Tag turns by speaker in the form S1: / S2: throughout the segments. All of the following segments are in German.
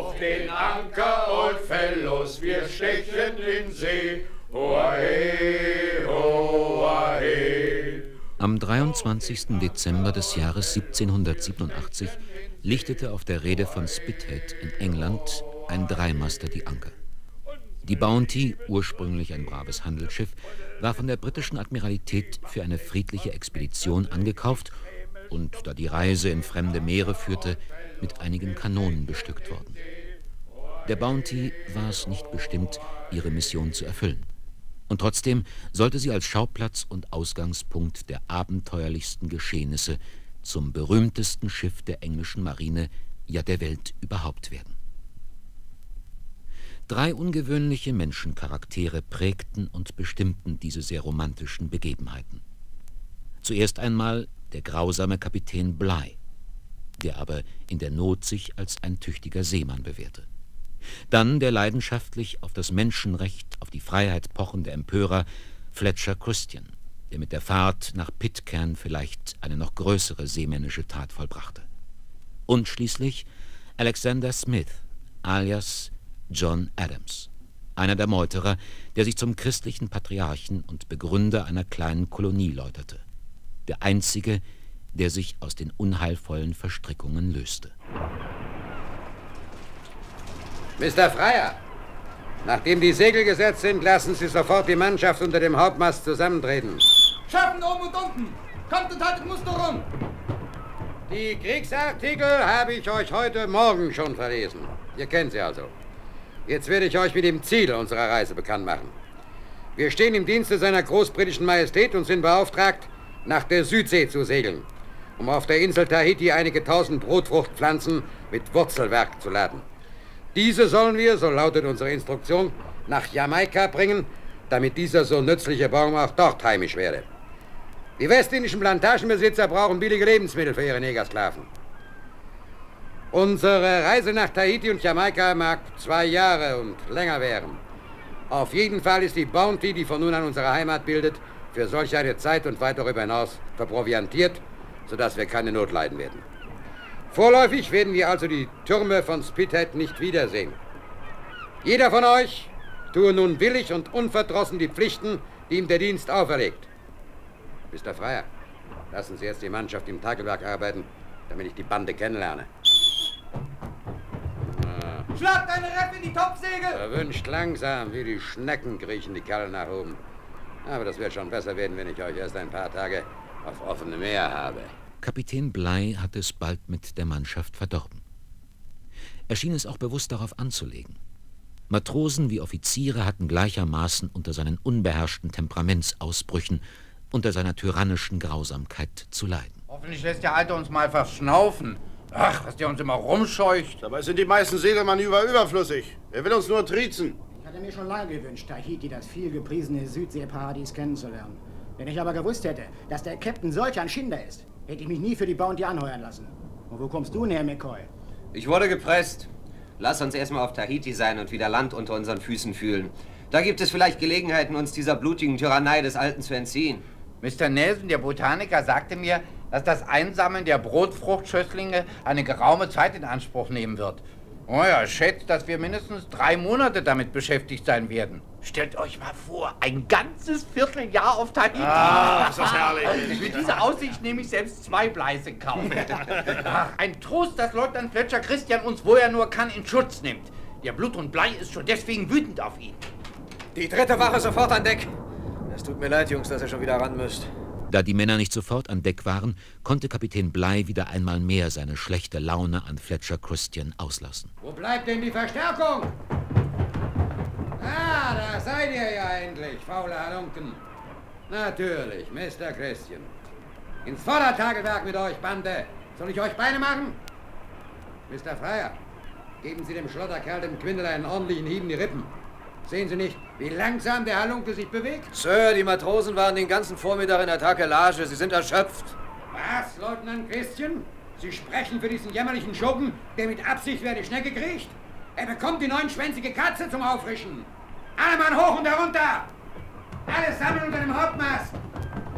S1: auf den Anker, Old Fellows, wir stechen in See. Hoahe, hoahe.
S2: Am 23. Dezember des Jahres 1787 lichtete auf der Rede von Spithead in England ein Dreimaster die Anker. Die Bounty, ursprünglich ein braves Handelsschiff, war von der britischen Admiralität für eine friedliche Expedition angekauft und, da die Reise in fremde Meere führte, mit einigen Kanonen bestückt worden. Der Bounty war es nicht bestimmt, ihre Mission zu erfüllen. Und trotzdem sollte sie als Schauplatz und Ausgangspunkt der abenteuerlichsten Geschehnisse zum berühmtesten Schiff der englischen Marine, ja der Welt überhaupt werden. Drei ungewöhnliche Menschencharaktere prägten und bestimmten diese sehr romantischen Begebenheiten. Zuerst einmal der grausame Kapitän Bligh, der aber in der Not sich als ein tüchtiger Seemann bewährte. Dann der leidenschaftlich auf das Menschenrecht, auf die Freiheit pochende Empörer Fletcher Christian, der mit der Fahrt nach Pitcairn vielleicht eine noch größere seemännische Tat vollbrachte. Und schließlich Alexander Smith, alias John Adams, einer der Meuterer, der sich zum christlichen Patriarchen und Begründer einer kleinen Kolonie läuterte, der einzige, der sich aus den unheilvollen Verstrickungen löste.
S3: Mr. Freier, nachdem die Segel gesetzt sind, lassen Sie sofort die Mannschaft unter dem Hauptmast zusammentreten.
S4: Schaffen oben und unten! Kommt und haltet Muster rum!
S3: Die Kriegsartikel habe ich euch heute Morgen schon verlesen. Ihr kennt sie also. Jetzt werde ich euch mit dem Ziel unserer Reise bekannt machen. Wir stehen im Dienste seiner großbritischen Majestät und sind beauftragt, nach der Südsee zu segeln, um auf der Insel Tahiti einige tausend Brotfruchtpflanzen mit Wurzelwerk zu laden. Diese sollen wir, so lautet unsere Instruktion, nach Jamaika bringen, damit dieser so nützliche Baum auch dort heimisch werde. Die westindischen Plantagenbesitzer brauchen billige Lebensmittel für ihre Negersklaven. Unsere Reise nach Tahiti und Jamaika mag zwei Jahre und länger währen. Auf jeden Fall ist die Bounty, die von nun an unsere Heimat bildet, für solch eine Zeit und weit darüber hinaus verproviantiert, sodass wir keine Not leiden werden. Vorläufig werden wir also die Türme von Spithead nicht wiedersehen. Jeder von euch tue nun willig und unverdrossen die Pflichten, die ihm der Dienst auferlegt. Mr. Freier, lassen Sie jetzt die Mannschaft im Tagelwerk arbeiten, damit ich die Bande kennenlerne.
S4: Schlag deine Reff in die Topfsegel!
S3: Verwünscht langsam, wie die Schnecken kriechen die Kerle nach oben. Aber das wird schon besser werden, wenn ich euch erst ein paar Tage auf offenem Meer habe.
S2: Kapitän Blei hatte es bald mit der Mannschaft verdorben. Er schien es auch bewusst darauf anzulegen. Matrosen wie Offiziere hatten gleichermaßen unter seinen unbeherrschten Temperamentsausbrüchen, unter seiner tyrannischen Grausamkeit zu leiden.
S5: Hoffentlich lässt der Alte uns mal verschnaufen. Ach, was der uns immer rumscheucht.
S6: Dabei sind die meisten Segelmanöver überflüssig. Er will uns nur triezen.
S7: Ich hatte mir schon lange gewünscht, Tahiti, das viel gepriesene Südseeparadies, kennenzulernen. Wenn ich aber gewusst hätte, dass der Captain solch ein Schinder ist, hätte ich mich nie für die Bounty anheuern lassen. Und wo kommst du her, McCoy?
S8: Ich wurde gepresst. Lass uns erstmal auf Tahiti sein und wieder Land unter unseren Füßen fühlen. Da gibt es vielleicht Gelegenheiten, uns dieser blutigen Tyrannei des Alten zu entziehen.
S5: Mr. Nelson, der Botaniker, sagte mir, dass das Einsammeln der Brotfruchtschösslinge eine geraume Zeit in Anspruch nehmen wird. Oh ja, schätzt, dass wir mindestens drei Monate damit beschäftigt sein werden. Stellt euch mal vor, ein ganzes Vierteljahr auf Tahiti.
S6: Ah, ist das herrlich.
S5: Mit dieser Aussicht nehme ich selbst zwei Bleis in Kauf. Ein Trost, dass Leutnant Fletcher Christian uns, wo er nur kann, in Schutz nimmt. Der Blut und Blei ist schon deswegen wütend auf ihn.
S9: Die dritte Wache sofort an Deck. Es tut mir leid, Jungs, dass ihr schon wieder ran müsst.
S2: Da die Männer nicht sofort an Deck waren, konnte Kapitän Blei wieder einmal mehr seine schlechte Laune an Fletcher Christian auslassen.
S3: Wo bleibt denn die Verstärkung? Ah, da seid ihr ja endlich, faule Halunken. Natürlich, Mr. Christian. Ins Vordertagewerk mit euch, Bande. Soll ich euch Beine machen? Mr. Freier, geben Sie dem Schlotterkerl dem Quindel einen ordentlichen Hieb in die Rippen. Sehen Sie nicht, wie langsam der Halunke sich bewegt?
S9: Sir, die Matrosen waren den ganzen Vormittag in der Takelage. Sie sind erschöpft.
S3: Was, Leutnant Christian? Sie sprechen für diesen jämmerlichen Schuppen, der mit Absicht wer die Schnecke kriecht? Er bekommt die neunschwänzige Katze zum Auffrischen. Alle Mann hoch und herunter! Alle sammeln unter dem Hauptmast!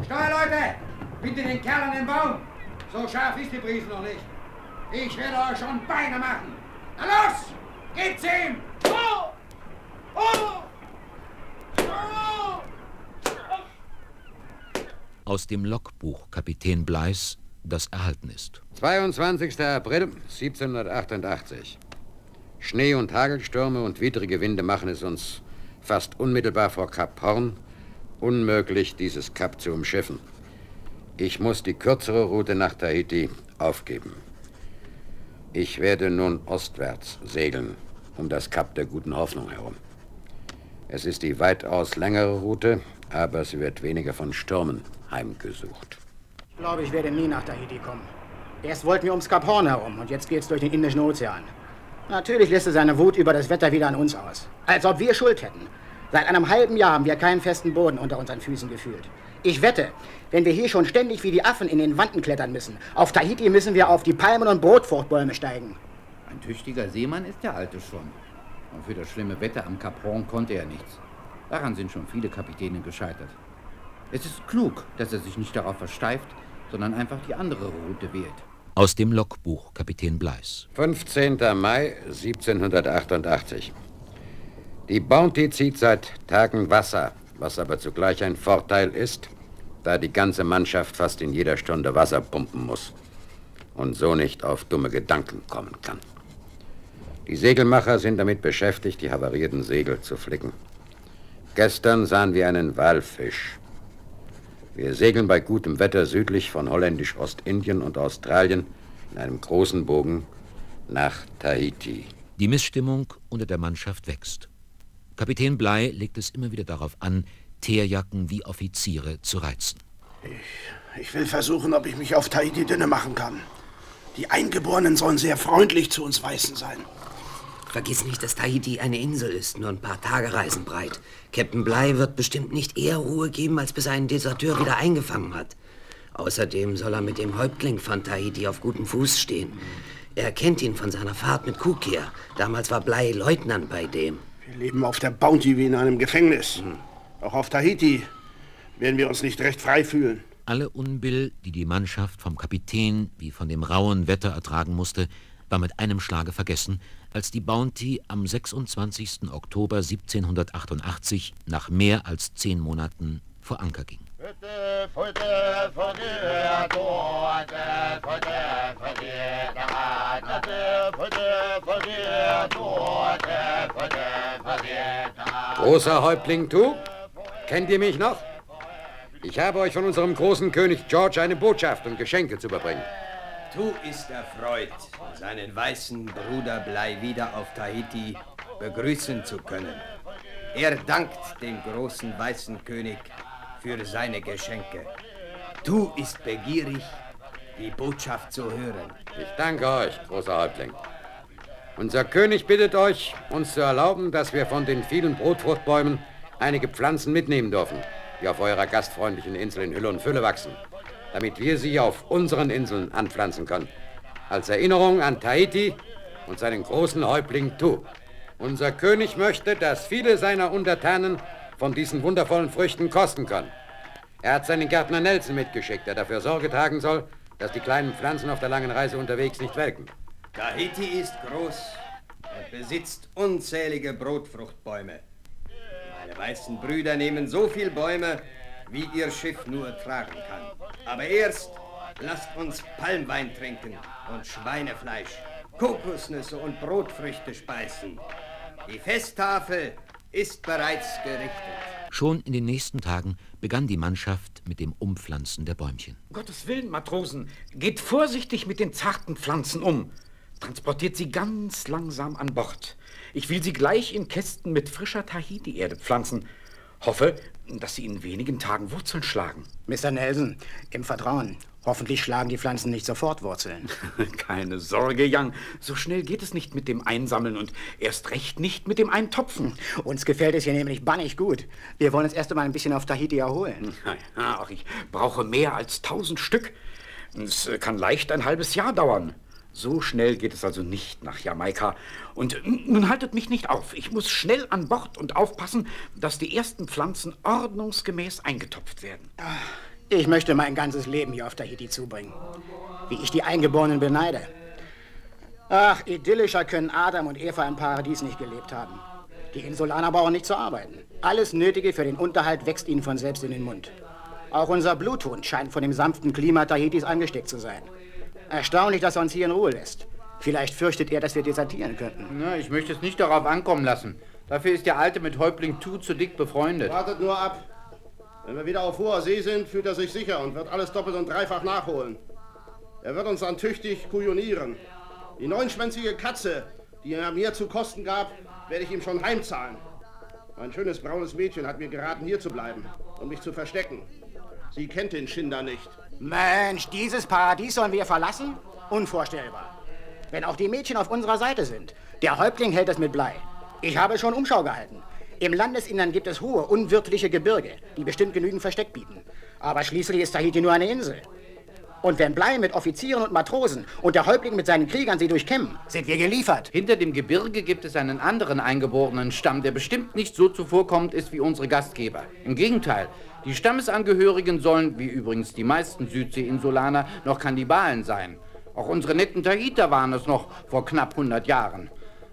S3: Steuerleute, bitte den Kerl an den Baum! So scharf ist die Brise noch nicht. Ich werde euch schon Beine machen. Na los!
S10: Geht's ihm! Oh!
S2: Aus dem Logbuch Kapitän Bleis, das erhalten ist.
S3: 22. April 1788. Schnee- und Hagelstürme und widrige Winde machen es uns fast unmittelbar vor Kap Horn unmöglich, dieses Kap zu umschiffen. Ich muss die kürzere Route nach Tahiti aufgeben. Ich werde nun ostwärts segeln, um das Kap der guten Hoffnung herum. Es ist die weitaus längere Route, aber sie wird weniger von Stürmen heimgesucht.
S7: Ich glaube, ich werde nie nach Tahiti kommen. Erst wollten wir ums Kap Horn herum und jetzt geht's durch den Indischen Ozean. Natürlich lässt er seine Wut über das Wetter wieder an uns aus. Als ob wir Schuld hätten. Seit einem halben Jahr haben wir keinen festen Boden unter unseren Füßen gefühlt. Ich wette, wenn wir hier schon ständig wie die Affen in den Wanden klettern müssen, auf Tahiti müssen wir auf die Palmen- und Brotfruchtbäume steigen.
S11: Ein tüchtiger Seemann ist der Alte schon. Und für das schlimme Wetter am Kap Horn konnte er nichts. Daran sind schon viele Kapitäne gescheitert. Es ist klug, dass er sich nicht darauf versteift, sondern einfach die andere Route wählt.
S2: Aus dem Logbuch Kapitän Bleis.
S3: 15. Mai 1788. Die Bounty zieht seit Tagen Wasser, was aber zugleich ein Vorteil ist, da die ganze Mannschaft fast in jeder Stunde Wasser pumpen muss und so nicht auf dumme Gedanken kommen kann. Die Segelmacher sind damit beschäftigt, die havarierten Segel zu flicken. Gestern sahen wir einen Walfisch. Wir segeln bei gutem Wetter südlich von Holländisch-Ostindien und Australien in einem großen Bogen nach Tahiti.
S2: Die Missstimmung unter der Mannschaft wächst. Kapitän Blei legt es immer wieder darauf an, Teerjacken wie Offiziere zu reizen.
S12: Ich, ich will versuchen, ob ich mich auf Tahiti dünne machen kann. Die Eingeborenen sollen sehr freundlich zu uns Weißen sein.
S13: Vergiss nicht, dass Tahiti eine Insel ist, nur ein paar Tagereisen breit. Captain Bligh wird bestimmt nicht eher Ruhe geben, als bis er einen Deserteur wieder eingefangen hat. Außerdem soll er mit dem Häuptling von Tahiti auf gutem Fuß stehen. Er kennt ihn von seiner Fahrt mit Kukir. Damals war Bligh Leutnant bei dem.
S12: Wir leben auf der Bounty wie in einem Gefängnis. Hm. Auch auf Tahiti werden wir uns nicht recht frei fühlen.
S2: Alle Unbill, die die Mannschaft vom Kapitän wie von dem rauen Wetter ertragen musste, war mit einem Schlage vergessen, als die Bounty am 26. Oktober 1788 nach mehr als zehn Monaten vor Anker ging.
S3: Großer Häuptling Tu, kennt ihr mich noch? Ich habe euch von unserem großen König George eine Botschaft und Geschenke zu überbringen.
S14: Tu ist erfreut, seinen weißen Bruder Blei wieder auf Tahiti begrüßen zu können. Er dankt dem großen weißen König für seine Geschenke. Tu ist begierig, die Botschaft zu hören.
S3: Ich danke euch, großer Häuptling. Unser König bittet euch, uns zu erlauben, dass wir von den vielen Brotfruchtbäumen einige Pflanzen mitnehmen dürfen, die auf eurer gastfreundlichen Insel in Hülle und Fülle wachsen damit wir sie auf unseren Inseln anpflanzen können. Als Erinnerung an Tahiti und seinen großen Häuptling Tu. Unser König möchte, dass viele seiner Untertanen von diesen wundervollen Früchten kosten können. Er hat seinen Gärtner Nelson mitgeschickt, der dafür Sorge tragen soll, dass die kleinen Pflanzen auf der langen Reise unterwegs nicht welken.
S14: Tahiti ist groß und besitzt unzählige Brotfruchtbäume. Meine weißen Brüder nehmen so viele Bäume, wie ihr Schiff nur tragen kann. Aber erst lasst uns Palmwein trinken und Schweinefleisch, Kokosnüsse und Brotfrüchte speisen. Die Festtafel ist bereits gerichtet.
S2: Schon in den nächsten Tagen begann die Mannschaft mit dem Umpflanzen der Bäumchen.
S1: Um Gottes Willen, Matrosen, geht vorsichtig mit den zarten Pflanzen um. Transportiert sie ganz langsam an Bord. Ich will sie gleich in Kästen mit frischer Tahiti-Erde pflanzen. Hoffe, dass sie in wenigen Tagen Wurzeln schlagen.
S7: Mr. Nelson, im Vertrauen. Hoffentlich schlagen die Pflanzen nicht sofort Wurzeln.
S1: Keine Sorge, Young. So schnell geht es nicht mit dem Einsammeln und erst recht nicht mit dem Eintopfen.
S7: Uns gefällt es hier nämlich bannig gut. Wir wollen uns erst einmal ein bisschen auf Tahiti erholen.
S1: Ach, ich brauche mehr als tausend Stück. Es kann leicht ein halbes Jahr dauern. So schnell geht es also nicht nach Jamaika. Und nun haltet mich nicht auf. Ich muss schnell an Bord und aufpassen, dass die ersten Pflanzen ordnungsgemäß eingetopft werden.
S7: Ich möchte mein ganzes Leben hier auf Tahiti zubringen. Wie ich die Eingeborenen beneide. Ach, idyllischer können Adam und Eva im Paradies nicht gelebt haben. Die Insulaner brauchen nicht zu arbeiten. Alles Nötige für den Unterhalt wächst ihnen von selbst in den Mund. Auch unser Bluthund scheint von dem sanften Klima Tahitis angesteckt zu sein. Erstaunlich, dass er uns hier in Ruhe lässt. Vielleicht fürchtet er, dass wir desertieren könnten.
S5: Na, ich möchte es nicht darauf ankommen lassen. Dafür ist der Alte mit Häuptling Tu zu dick befreundet.
S6: Wartet nur ab. Wenn wir wieder auf hoher See sind, fühlt er sich sicher und wird alles doppelt und dreifach nachholen. Er wird uns dann tüchtig kujonieren. Die neunschwänzige Katze, die er mir zu kosten gab, werde ich ihm schon heimzahlen. Mein schönes braunes Mädchen hat mir geraten, hier zu bleiben und mich zu verstecken. Sie kennt den Schinder nicht.
S7: Mensch, dieses Paradies sollen wir verlassen? Unvorstellbar. Wenn auch die Mädchen auf unserer Seite sind. Der Häuptling hält es mit Blei. Ich habe schon Umschau gehalten. Im Landesinnern gibt es hohe, unwirtliche Gebirge, die bestimmt genügend Versteck bieten. Aber schließlich ist Tahiti nur eine Insel. Und wenn Blei mit Offizieren und Matrosen und der Häuptling mit seinen Kriegern sie durchkämmen, sind wir geliefert.
S5: Hinter dem Gebirge gibt es einen anderen eingeborenen Stamm, der bestimmt nicht so zuvorkommend ist wie unsere Gastgeber. Im Gegenteil, die Stammesangehörigen sollen, wie übrigens die meisten Südseeinsulaner, noch Kannibalen sein. Auch unsere netten Tahiter waren es noch vor knapp 100 Jahren.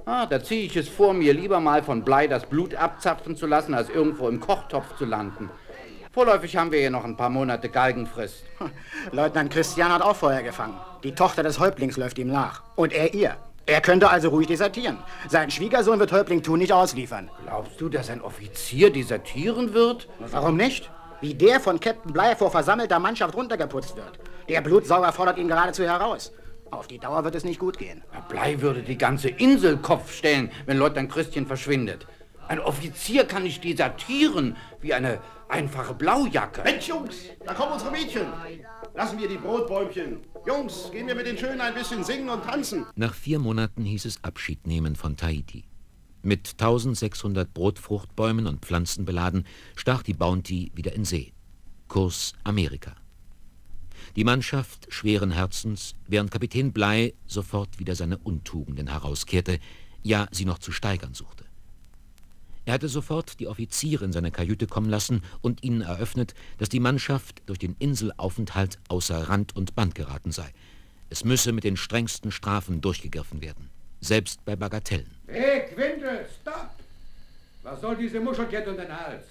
S5: Ah, da ziehe ich es vor, mir lieber mal von Blei das Blut abzapfen zu lassen, als irgendwo im Kochtopf zu landen. Vorläufig haben wir hier noch ein paar Monate Galgenfrist.
S7: Leutnant Christian hat auch Feuer gefangen. Die Tochter des Häuptlings läuft ihm nach. Und er ihr. Er könnte also ruhig desertieren. Sein Schwiegersohn wird Häuptling Thun nicht ausliefern.
S5: Glaubst du, dass ein Offizier desertieren wird?
S7: Warum nicht? Wie der von Captain Bligh vor versammelter Mannschaft runtergeputzt wird. Der Blutsauger fordert ihn geradezu heraus. Auf die Dauer wird es nicht gut gehen.
S5: Herr Blei würde die ganze Insel Kopf stellen, wenn Leutnant Christian verschwindet. Ein Offizier kann nicht desertieren wie eine einfache Blaujacke.
S6: Mensch, Jungs, da kommen unsere Mädchen. Lassen wir die Brotbäumchen. Jungs, gehen wir mit den Schönen ein bisschen singen und tanzen.
S2: Nach vier Monaten hieß es Abschied nehmen von Tahiti. Mit 1600 Brotfruchtbäumen und Pflanzen beladen, stach die Bounty wieder in See. Kurs Amerika. Die Mannschaft schweren Herzens, während Kapitän Blei sofort wieder seine Untugenden herauskehrte, ja sie noch zu steigern suchte. Er hatte sofort die Offiziere in seine Kajüte kommen lassen und ihnen eröffnet, dass die Mannschaft durch den Inselaufenthalt außer Rand und Band geraten sei. Es müsse mit den strengsten Strafen durchgegriffen werden, selbst bei Bagatellen.
S3: Hey, Quintel, stopp! Was soll diese Muschelkette um den Hals?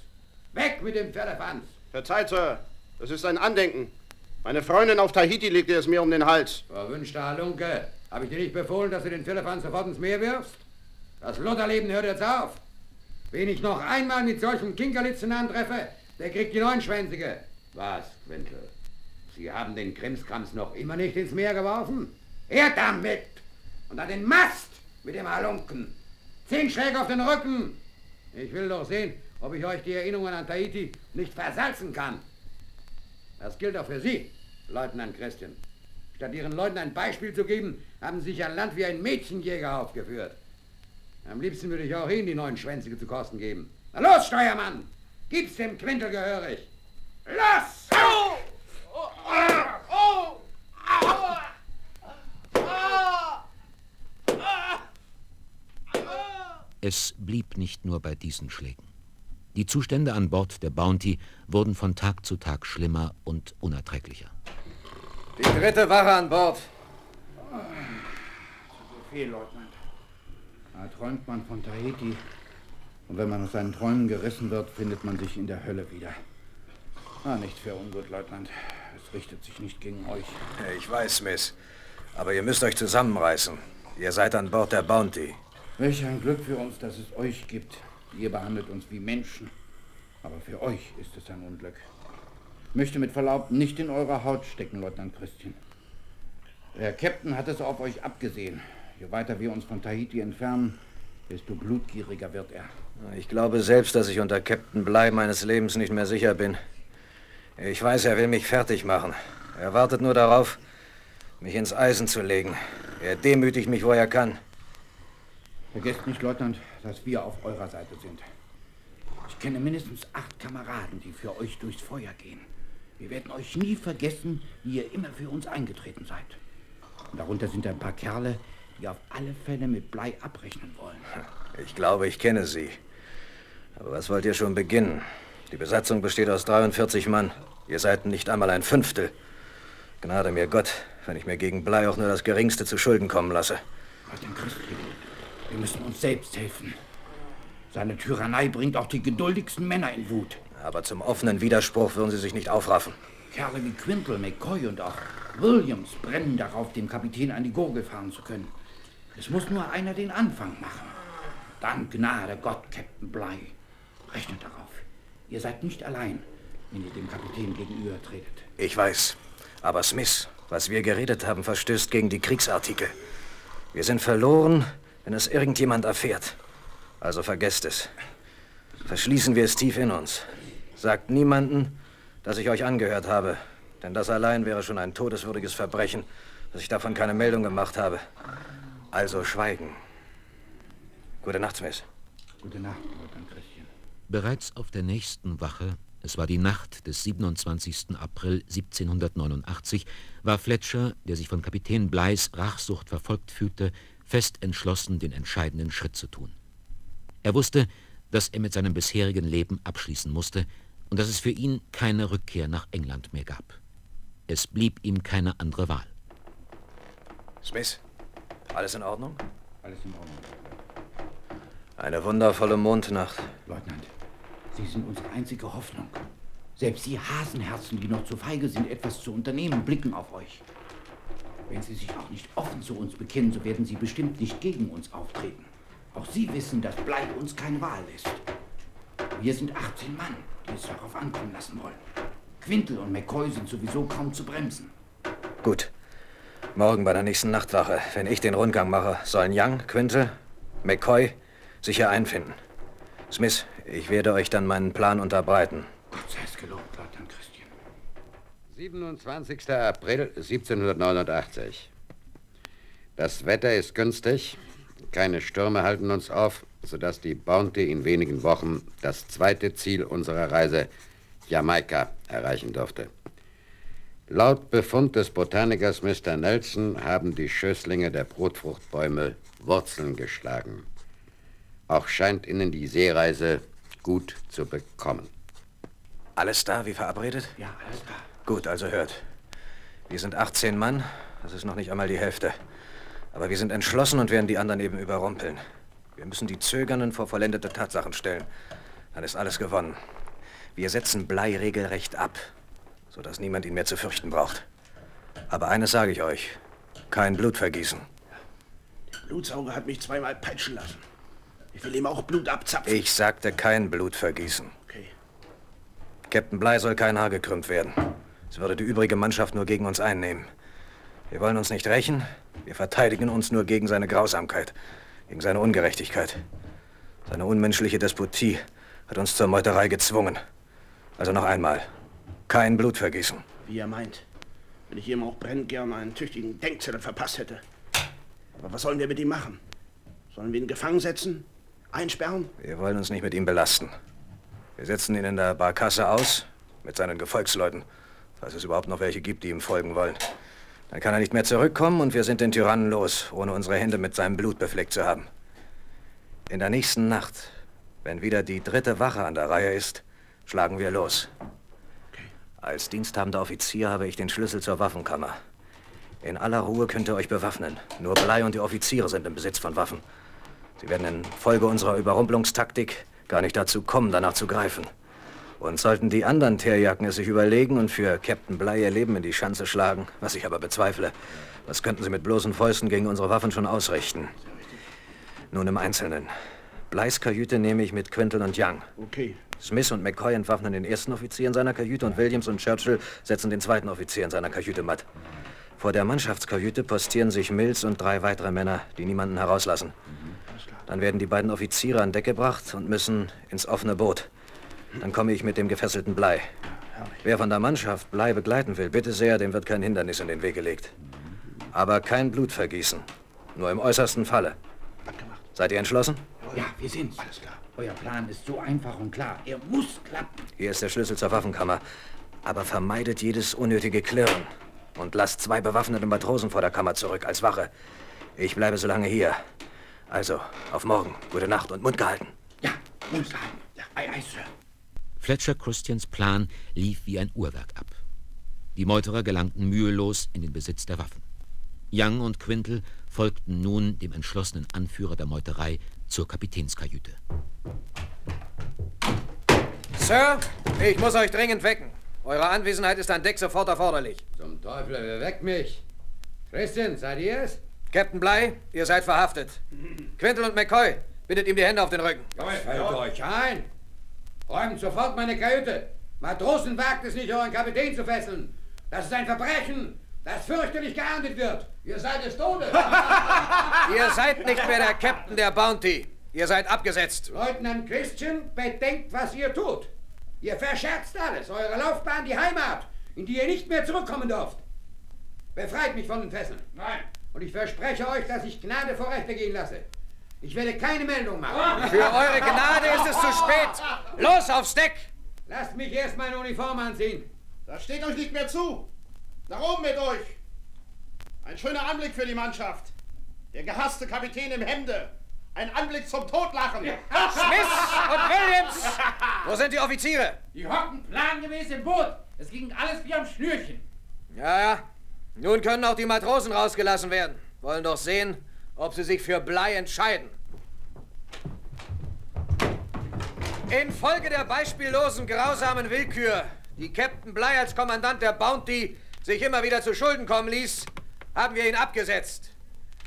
S3: Weg mit dem Pferdefanz!
S6: Verzeiht, Sir, das ist ein Andenken. Meine Freundin auf Tahiti legte es mir um den Hals.
S3: Verwünschter Halunke, habe ich dir nicht befohlen, dass du den Pferdefanz sofort ins Meer wirfst? Das Lutherleben hört jetzt auf. Wen ich noch einmal mit solchem Kinkerlitzen antreffe, der kriegt die Neunschwänzige. Was, Quintel? Sie haben den Krimskrams noch immer nicht ins Meer geworfen? Er damit! Und an den Mast mit dem Halunken! Zehn Schläge auf den Rücken! Ich will doch sehen, ob ich euch die Erinnerungen an Tahiti nicht versalzen kann. Das gilt auch für Sie, Leutnant Christian. Statt Ihren Leuten ein Beispiel zu geben, haben Sie sich ein Land wie ein Mädchenjäger aufgeführt. Am liebsten würde ich auch Ihnen die neuen Schwänzige zu Kosten geben. Na los, Steuermann! Gib's dem Quintel gehörig! Los!
S2: Es blieb nicht nur bei diesen Schlägen. Die Zustände an Bord der Bounty wurden von Tag zu Tag schlimmer und unerträglicher.
S9: Die dritte Wache an Bord.
S5: So viel, Leutnant. Da träumt man von Tahiti. Und wenn man aus seinen Träumen gerissen wird, findet man sich in der Hölle wieder. Ah, nicht für ungut, Leutnant. Es richtet sich nicht gegen euch.
S9: Ich weiß, Smith. Aber ihr müsst euch zusammenreißen. Ihr seid an Bord der Bounty.
S5: Welch ein Glück für uns, dass es euch gibt. Ihr behandelt uns wie Menschen. Aber für euch ist es ein Unglück. Ich möchte mit Verlaub nicht in eurer Haut stecken, Leutnant Christian. Der Captain hat es auf euch abgesehen. Je weiter wir uns von Tahiti entfernen, desto blutgieriger wird er.
S9: Ich glaube selbst, dass ich unter Captain Bligh meines Lebens nicht mehr sicher bin. Ich weiß, er will mich fertig machen. Er wartet nur darauf, mich ins Eisen zu legen. Er demütigt mich, wo er kann.
S5: Vergesst nicht, Leutnant, dass wir auf eurer Seite sind. Ich kenne mindestens acht Kameraden, die für euch durchs Feuer gehen. Wir werden euch nie vergessen, wie ihr immer für uns eingetreten seid. Und darunter sind ein paar Kerle, die auf alle Fälle mit Blei abrechnen wollen.
S9: Ich glaube, ich kenne sie. Aber was wollt ihr schon beginnen? Die Besatzung besteht aus 43 Mann. Ihr seid nicht einmal ein Fünftel. Gnade mir Gott, wenn ich mir gegen Blei auch nur das Geringste zu Schulden kommen lasse.
S5: Christian, wir müssen uns selbst helfen. Seine Tyrannei bringt auch die geduldigsten Männer in Wut.
S9: Aber zum offenen Widerspruch würden sie sich nicht aufraffen.
S5: Kerle wie Quintal, McCoy und auch Williams brennen darauf, dem Kapitän an die Gurgel fahren zu können. Es muss nur einer den Anfang machen. Dann Gnade Gott, Captain Bly. Rechnet darauf. Ihr seid nicht allein, wenn ihr dem Kapitän gegenüber tretet.
S9: Ich weiß. Aber Smith, was wir geredet haben, verstößt gegen die Kriegsartikel. Wir sind verloren, wenn es irgendjemand erfährt. Also vergesst es. Verschließen wir es tief in uns. Sagt niemanden, dass ich euch angehört habe. Denn das allein wäre schon ein todeswürdiges Verbrechen, dass ich davon keine Meldung gemacht habe. Also schweigen. Gute Nacht, Smith.
S5: Gute Nacht, Leutnant Christian.
S2: Bereits auf der nächsten Wache, es war die Nacht des 27. April 1789, war Fletcher, der sich von Kapitän Bleis Rachsucht verfolgt fühlte, fest entschlossen, den entscheidenden Schritt zu tun. Er wusste, dass er mit seinem bisherigen Leben abschließen musste und dass es für ihn keine Rückkehr nach England mehr gab. Es blieb ihm keine andere Wahl.
S9: Smith, alles in Ordnung?
S5: Alles in Ordnung.
S9: Eine wundervolle Mondnacht.
S5: Leutnant, Sie sind unsere einzige Hoffnung. Selbst Sie Hasenherzen, die noch zu feige sind, etwas zu unternehmen, blicken auf euch. Wenn Sie sich auch nicht offen zu uns bekennen, so werden Sie bestimmt nicht gegen uns auftreten. Auch Sie wissen, dass Blei uns keine Wahl lässt. Wir sind 18 Mann, die es darauf ankommen lassen wollen. Quintel und McCoy sind sowieso kaum zu bremsen.
S9: Gut. Morgen bei der nächsten Nachtwache, wenn ich den Rundgang mache, sollen Young, Quintel, McCoy sich hier einfinden. Smith, ich werde euch dann meinen Plan unterbreiten.
S5: Gott sei es gelobt.
S3: 27. April 1789. Das Wetter ist günstig. Keine Stürme halten uns auf, sodass die Bounty in wenigen Wochen das zweite Ziel unserer Reise, Jamaika, erreichen durfte. Laut Befund des Botanikers Mr. Nelson haben die Schösslinge der Brotfruchtbäume Wurzeln geschlagen. Auch scheint ihnen die Seereise gut zu bekommen.
S9: Alles da, wie verabredet?
S5: Ja, alles da.
S9: Gut, also hört. Wir sind 18 Mann, das ist noch nicht einmal die Hälfte. Aber wir sind entschlossen und werden die anderen eben überrumpeln. Wir müssen die Zögernden vor vollendete Tatsachen stellen. Dann ist alles gewonnen. Wir setzen Blei regelrecht ab, sodass niemand ihn mehr zu fürchten braucht. Aber eines sage ich euch. Kein Blut vergießen.
S12: Der Blutsauger hat mich zweimal peitschen lassen. Ich will ihm auch Blut abzapfen.
S9: Ich sagte kein Blut vergießen.
S12: Okay.
S9: Captain Blei soll kein Haar gekrümmt werden. Es würde die übrige Mannschaft nur gegen uns einnehmen. Wir wollen uns nicht rächen. Wir verteidigen uns nur gegen seine Grausamkeit, gegen seine Ungerechtigkeit. Seine unmenschliche Despotie hat uns zur Meuterei gezwungen. Also noch einmal. Kein Blut vergießen.
S12: Wie er meint. Wenn ich ihm auch brennend gern einen tüchtigen Denkzettel verpasst hätte. Aber was sollen wir mit ihm machen? Sollen wir ihn gefangen setzen? Einsperren?
S9: Wir wollen uns nicht mit ihm belasten. Wir setzen ihn in der Barkasse aus, mit seinen Gefolgsleuten, falls es überhaupt noch welche gibt, die ihm folgen wollen. Dann kann er nicht mehr zurückkommen und wir sind den Tyrannen los, ohne unsere Hände mit seinem Blut befleckt zu haben. In der nächsten Nacht, wenn wieder die dritte Wache an der Reihe ist, schlagen wir los. Als diensthabender Offizier habe ich den Schlüssel zur Waffenkammer. In aller Ruhe könnt ihr euch bewaffnen. Nur Blei und die Offiziere sind im Besitz von Waffen. Sie werden infolge unserer Überrumpelungstaktik gar nicht dazu kommen, danach zu greifen. Und sollten die anderen Teerjacken es sich überlegen und für Captain Blei ihr Leben in die Schanze schlagen, was ich aber bezweifle, was könnten sie mit bloßen Fäusten gegen unsere Waffen schon ausrichten? Nun im Einzelnen. Bleis Kajüte nehme ich mit Quintal und Young.
S12: Okay.
S9: Smith und McCoy entwaffnen den ersten Offizier in seiner Kajüte und Williams und Churchill setzen den zweiten Offizier in seiner Kajüte matt. Vor der Mannschaftskajüte postieren sich Mills und drei weitere Männer, die niemanden herauslassen. Dann werden die beiden Offiziere an Deck gebracht und müssen ins offene Boot. Dann komme ich mit dem gefesselten Blei. Wer von der Mannschaft Blei begleiten will, bitte sehr, dem wird kein Hindernis in den Weg gelegt. Aber kein Blut vergießen. Nur im äußersten Falle. Seid ihr entschlossen?
S5: Ja, wir sind. Alles klar. Euer Plan ist so einfach und klar. Er muss klappen.
S9: Hier ist der Schlüssel zur Waffenkammer. Aber vermeidet jedes unnötige Klirren. Und lasst zwei bewaffnete Matrosen vor der Kammer zurück als Wache. Ich bleibe so lange hier. Also, auf morgen. Gute Nacht und Mund gehalten.
S5: Ja, Mund gehalten. Ja, ei, ei, Sir.
S2: Fletcher Christians Plan lief wie ein Uhrwerk ab. Die Meuterer gelangten mühelos in den Besitz der Waffen. Young und Quintal folgten nun dem entschlossenen Anführer der Meuterei zur Kapitänskajüte.
S9: Sir, ich muss euch dringend wecken. Eure Anwesenheit ist an Deck sofort erforderlich.
S3: Zum Teufel, wer weckt mich? Christian, seid ihr es?
S9: Captain Bly, ihr seid verhaftet. Quintel und McCoy, bindet ihm die Hände auf den Rücken.
S3: Fällt euch ein! Räumt sofort meine Kajüte! Matrosen wagt es nicht, euren Kapitän zu fesseln! Das ist ein Verbrechen, das fürchterlich geahndet wird! Ihr seid des Todes!
S9: ihr seid nicht mehr der Captain der Bounty! Ihr seid abgesetzt!
S3: Leutnant Christian, bedenkt, was ihr tut! Ihr verscherzt alles, eure Laufbahn, die Heimat, in die ihr nicht mehr zurückkommen dürft! Befreit mich von den Fesseln!
S1: Nein!
S3: Und ich verspreche euch, dass ich Gnade vor Rechte gehen lasse. Ich werde keine Meldung machen.
S9: Für eure Gnade ist es zu spät. Los aufs Deck!
S3: Lasst mich erst meine Uniform anziehen.
S6: Das steht euch nicht mehr zu. Nach oben mit euch. Ein schöner Anblick für die Mannschaft. Der gehasste Kapitän im Hemde. Ein Anblick zum Totlachen.
S9: Smith und Williams! Wo sind die Offiziere?
S10: Die hocken plangemäß im Boot. Es ging alles wie am Schnürchen.
S9: Ja, ja. Nun können auch die Matrosen rausgelassen werden. Wollen doch sehen, ob sie sich für Blei entscheiden. Infolge der beispiellosen, grausamen Willkür, die Captain Blei als Kommandant der Bounty sich immer wieder zu Schulden kommen ließ, haben wir ihn abgesetzt.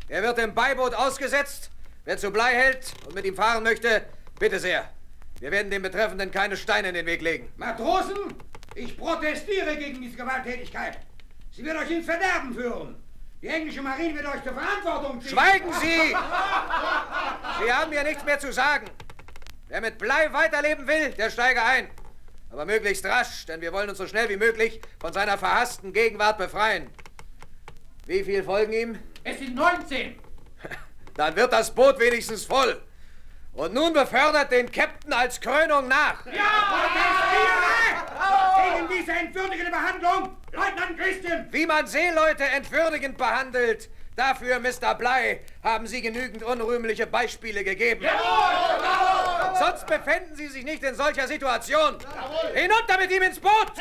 S9: Er wird im Beiboot ausgesetzt. Wer zu Blei hält und mit ihm fahren möchte, bitte sehr. Wir werden dem Betreffenden keine Steine in den Weg legen.
S3: Matrosen, ich protestiere gegen diese Gewalttätigkeit. Sie wird euch ins Verderben führen. Die englische Marine wird euch zur Verantwortung ziehen.
S9: Schweigen Sie! Sie haben mir nichts mehr zu sagen. Wer mit Blei weiterleben will, der steige ein. Aber möglichst rasch, denn wir wollen uns so schnell wie möglich von seiner verhassten Gegenwart befreien. Wie viel folgen ihm?
S10: Es sind 19.
S9: Dann wird das Boot wenigstens voll. Und nun befördert den Captain als Krönung nach.
S3: Ja! Gegen diese entwürdigende Behandlung, Leutnant Christian!
S9: Wie man Seeleute entwürdigend behandelt, dafür, Mr. Bly, haben Sie genügend unrühmliche Beispiele gegeben.
S3: Jawohl!
S9: Sonst befänden Sie sich nicht in solcher Situation. Jawohl! Hinunter mit ihm ins Boot!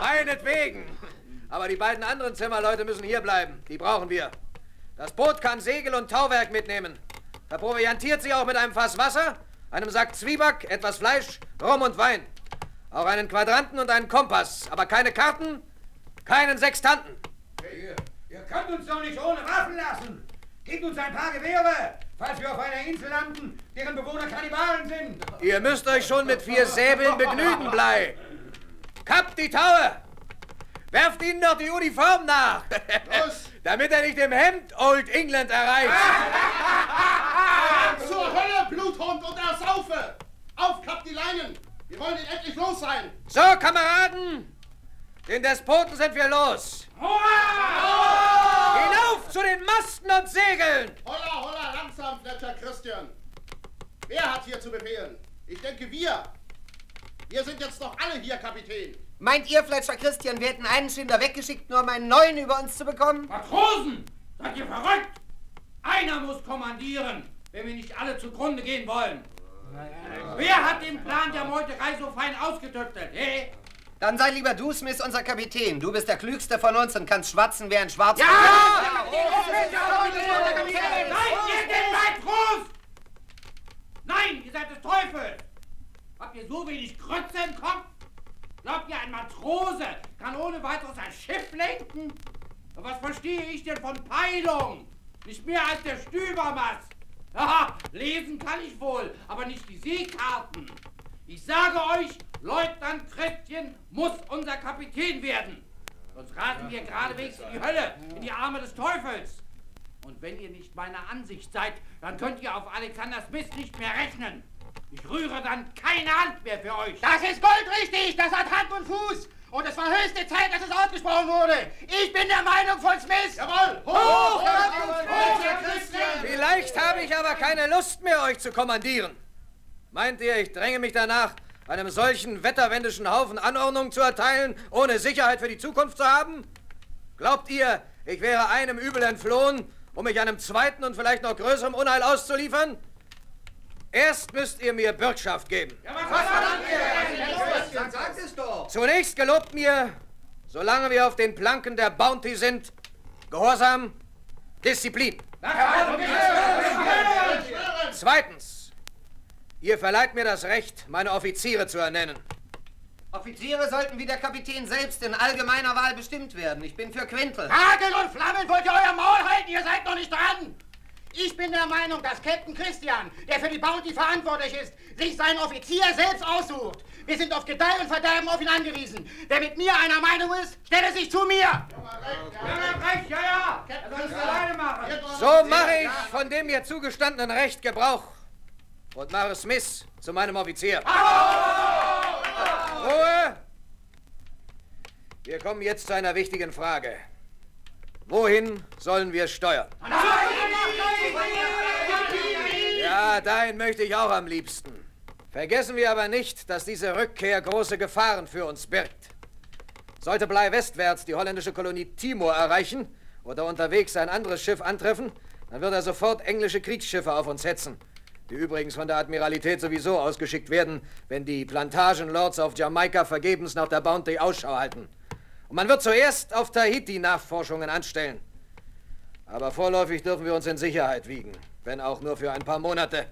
S9: Meinetwegen. Aber die beiden anderen Zimmerleute müssen hier bleiben. Die brauchen wir. Das Boot kann Segel und Tauwerk mitnehmen. Verproviantiert sie auch mit einem Fass Wasser, einem Sack Zwieback, etwas Fleisch, Rum und Wein. Auch einen Quadranten und einen Kompass. Aber keine Karten, keinen Sextanten.
S3: Ihr, ihr könnt uns doch nicht ohne Waffen lassen. Gebt uns ein paar Gewehre, falls wir auf einer Insel landen, deren Bewohner Kannibalen sind.
S9: Ihr müsst euch schon mit vier Säbeln begnügen, Blei. Kappt die Taue! Werft ihnen doch die Uniform nach!
S6: Los!
S9: Damit er nicht im Hemd Old England erreicht!
S6: Zur Hölle, Bluthund und der Saufe! Aufkappt die Leinen! Wir wollen ihn endlich los sein!
S9: So, Kameraden! Den Despoten sind wir los!
S3: Hurra!
S9: Hinauf zu den Masten und Segeln!
S6: Holla, holla, langsam, Fletcher Christian! Wer hat hier zu befehlen? Ich denke, wir! Wir sind jetzt doch alle hier, Kapitän!
S15: Meint ihr, Fletcher Christian, wir hätten einen Schinder weggeschickt, nur um einen neuen über uns zu bekommen?
S10: Matrosen! Seid ihr verrückt? Einer muss kommandieren, wenn wir nicht alle zugrunde gehen wollen. Wer hat den Plan der Meuterei so fein ausgetüftelt, hey?
S15: Dann sei lieber du, Smith, unser Kapitän. Du bist der Klügste von uns und kannst schwatzen wie ein Schwarz.
S10: Ja! Seid ihr denn Matros? Nein, ihr seid des Teufels! Habt ihr so wenig Krötze im Kopf? Glaubt ihr, ein Matrose kann ohne weiteres ein Schiff lenken? Was verstehe ich denn von Peilung? Nicht mehr als der Stübermast. Haha, lesen kann ich wohl, aber nicht die Seekarten. Ich sage euch, Leutnant Christian muss unser Kapitän werden. Sonst rasen wir geradewegs in die Hölle, in die Arme des Teufels. Und wenn ihr nicht meiner Ansicht seid, dann könnt ihr auf Alexander Smith nicht mehr rechnen. Ich rühre dann keine Hand mehr für euch.
S7: Das ist goldrichtig, das hat Hand und Fuß. Und es war höchste Zeit, dass es ausgesprochen wurde. Ich bin der Meinung von Smith.
S6: Jawohl.
S7: Hoch,
S6: Hoch, Christian.
S9: Vielleicht habe ich aber keine Lust mehr, euch zu kommandieren. Meint ihr, ich dränge mich danach, einem solchen wetterwendischen Haufen Anordnungen zu erteilen, ohne Sicherheit für die Zukunft zu haben? Glaubt ihr, ich wäre einem Übel entflohen, um mich einem zweiten und vielleicht noch größerem Unheil auszuliefern? Erst müsst ihr mir Bürgschaft geben.
S14: Ja, was verlangt ihr? Sagt es doch.
S1: Zunächst gelobt mir, solange wir auf den Planken der Bounty sind, Gehorsam, Disziplin. Zweitens, ihr verleiht mir das Recht, meine Offiziere zu ernennen.
S14: Offiziere sollten wie der Kapitän selbst in allgemeiner Wahl bestimmt werden. Ich bin für Quintel.
S7: Hagel und Flammen, wollt ihr euer Maul halten? Ihr seid noch nicht dran! Ich bin der Meinung, dass Captain Christian, der für die Bounty verantwortlich ist, sich seinen Offizier selbst aussucht. Wir sind auf Gedeih und Verderben auf ihn angewiesen. Wer mit mir einer Meinung ist, stelle sich zu mir.
S6: Ja, recht, ja, ja. Er soll es alleine machen.
S1: So mache ich von dem mir zugestandenen Recht Gebrauch und mache Smith zu meinem Offizier. Ruhe! Wir kommen jetzt zu einer wichtigen Frage. Wohin sollen wir steuern? Ja, dahin möchte ich auch am liebsten. Vergessen wir aber nicht, dass diese Rückkehr große Gefahren für uns birgt. Sollte Blei westwärts die holländische Kolonie Timor erreichen oder unterwegs ein anderes Schiff antreffen, dann wird er sofort englische Kriegsschiffe auf uns hetzen, die übrigens von der Admiralität sowieso ausgeschickt werden, wenn die Plantagenlords auf Jamaika vergebens nach der Bounty Ausschau halten. Und man wird zuerst auf Tahiti Nachforschungen anstellen. Aber vorläufig dürfen wir uns in Sicherheit wiegen, wenn auch nur für ein paar Monate.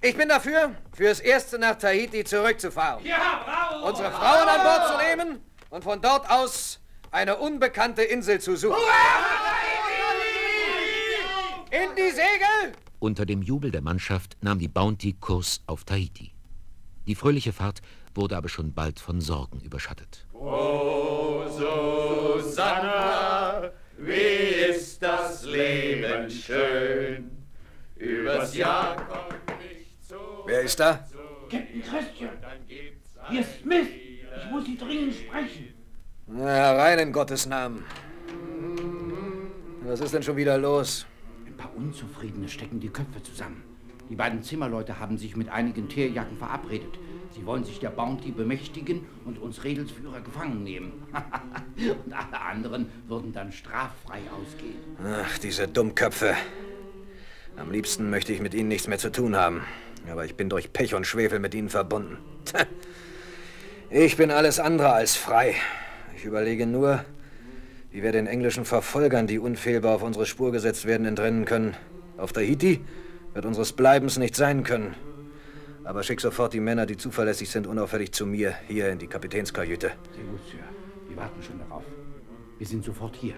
S1: Ich bin dafür, fürs Erste nach Tahiti zurückzufahren.
S6: Ja, bravo!
S1: Unsere Frauen an Bord zu nehmen und von dort aus eine unbekannte Insel zu suchen. In die Segel!
S2: Unter dem Jubel der Mannschaft nahm die Bounty Kurs auf Tahiti. Die fröhliche Fahrt wurde aber schon bald von Sorgen überschattet.
S16: Oh, Susanna, wie ist das Leben schön. Übers Jahr kommt nicht so.
S9: Wer ist da?
S6: Captain Christian. Hier ist Smith. Ich muss Sie dringend sprechen.
S1: Na, herein in Gottes Namen. Was ist denn schon wieder los?
S5: Ein paar Unzufriedene stecken die Köpfe zusammen. Die beiden Zimmerleute haben sich mit einigen Teerjacken verabredet. Sie wollen sich der Bounty bemächtigen und uns Redelsführer gefangen nehmen. und alle anderen würden dann straffrei ausgehen.
S9: Ach, diese Dummköpfe. Am liebsten möchte ich mit ihnen nichts mehr zu tun haben. Aber ich bin durch Pech und Schwefel mit ihnen verbunden. Ich bin alles andere als frei. Ich überlege nur, wie wir den englischen Verfolgern, die unfehlbar auf unsere Spur gesetzt werden, entrennen können. Auf Tahiti wird unseres Bleibens nicht sein können. Aber schick sofort die Männer, die zuverlässig sind, unauffällig zu mir, hier in die Kapitänskajüte.
S5: Sehr gut, Sir. Wir warten schon darauf. Wir sind sofort hier.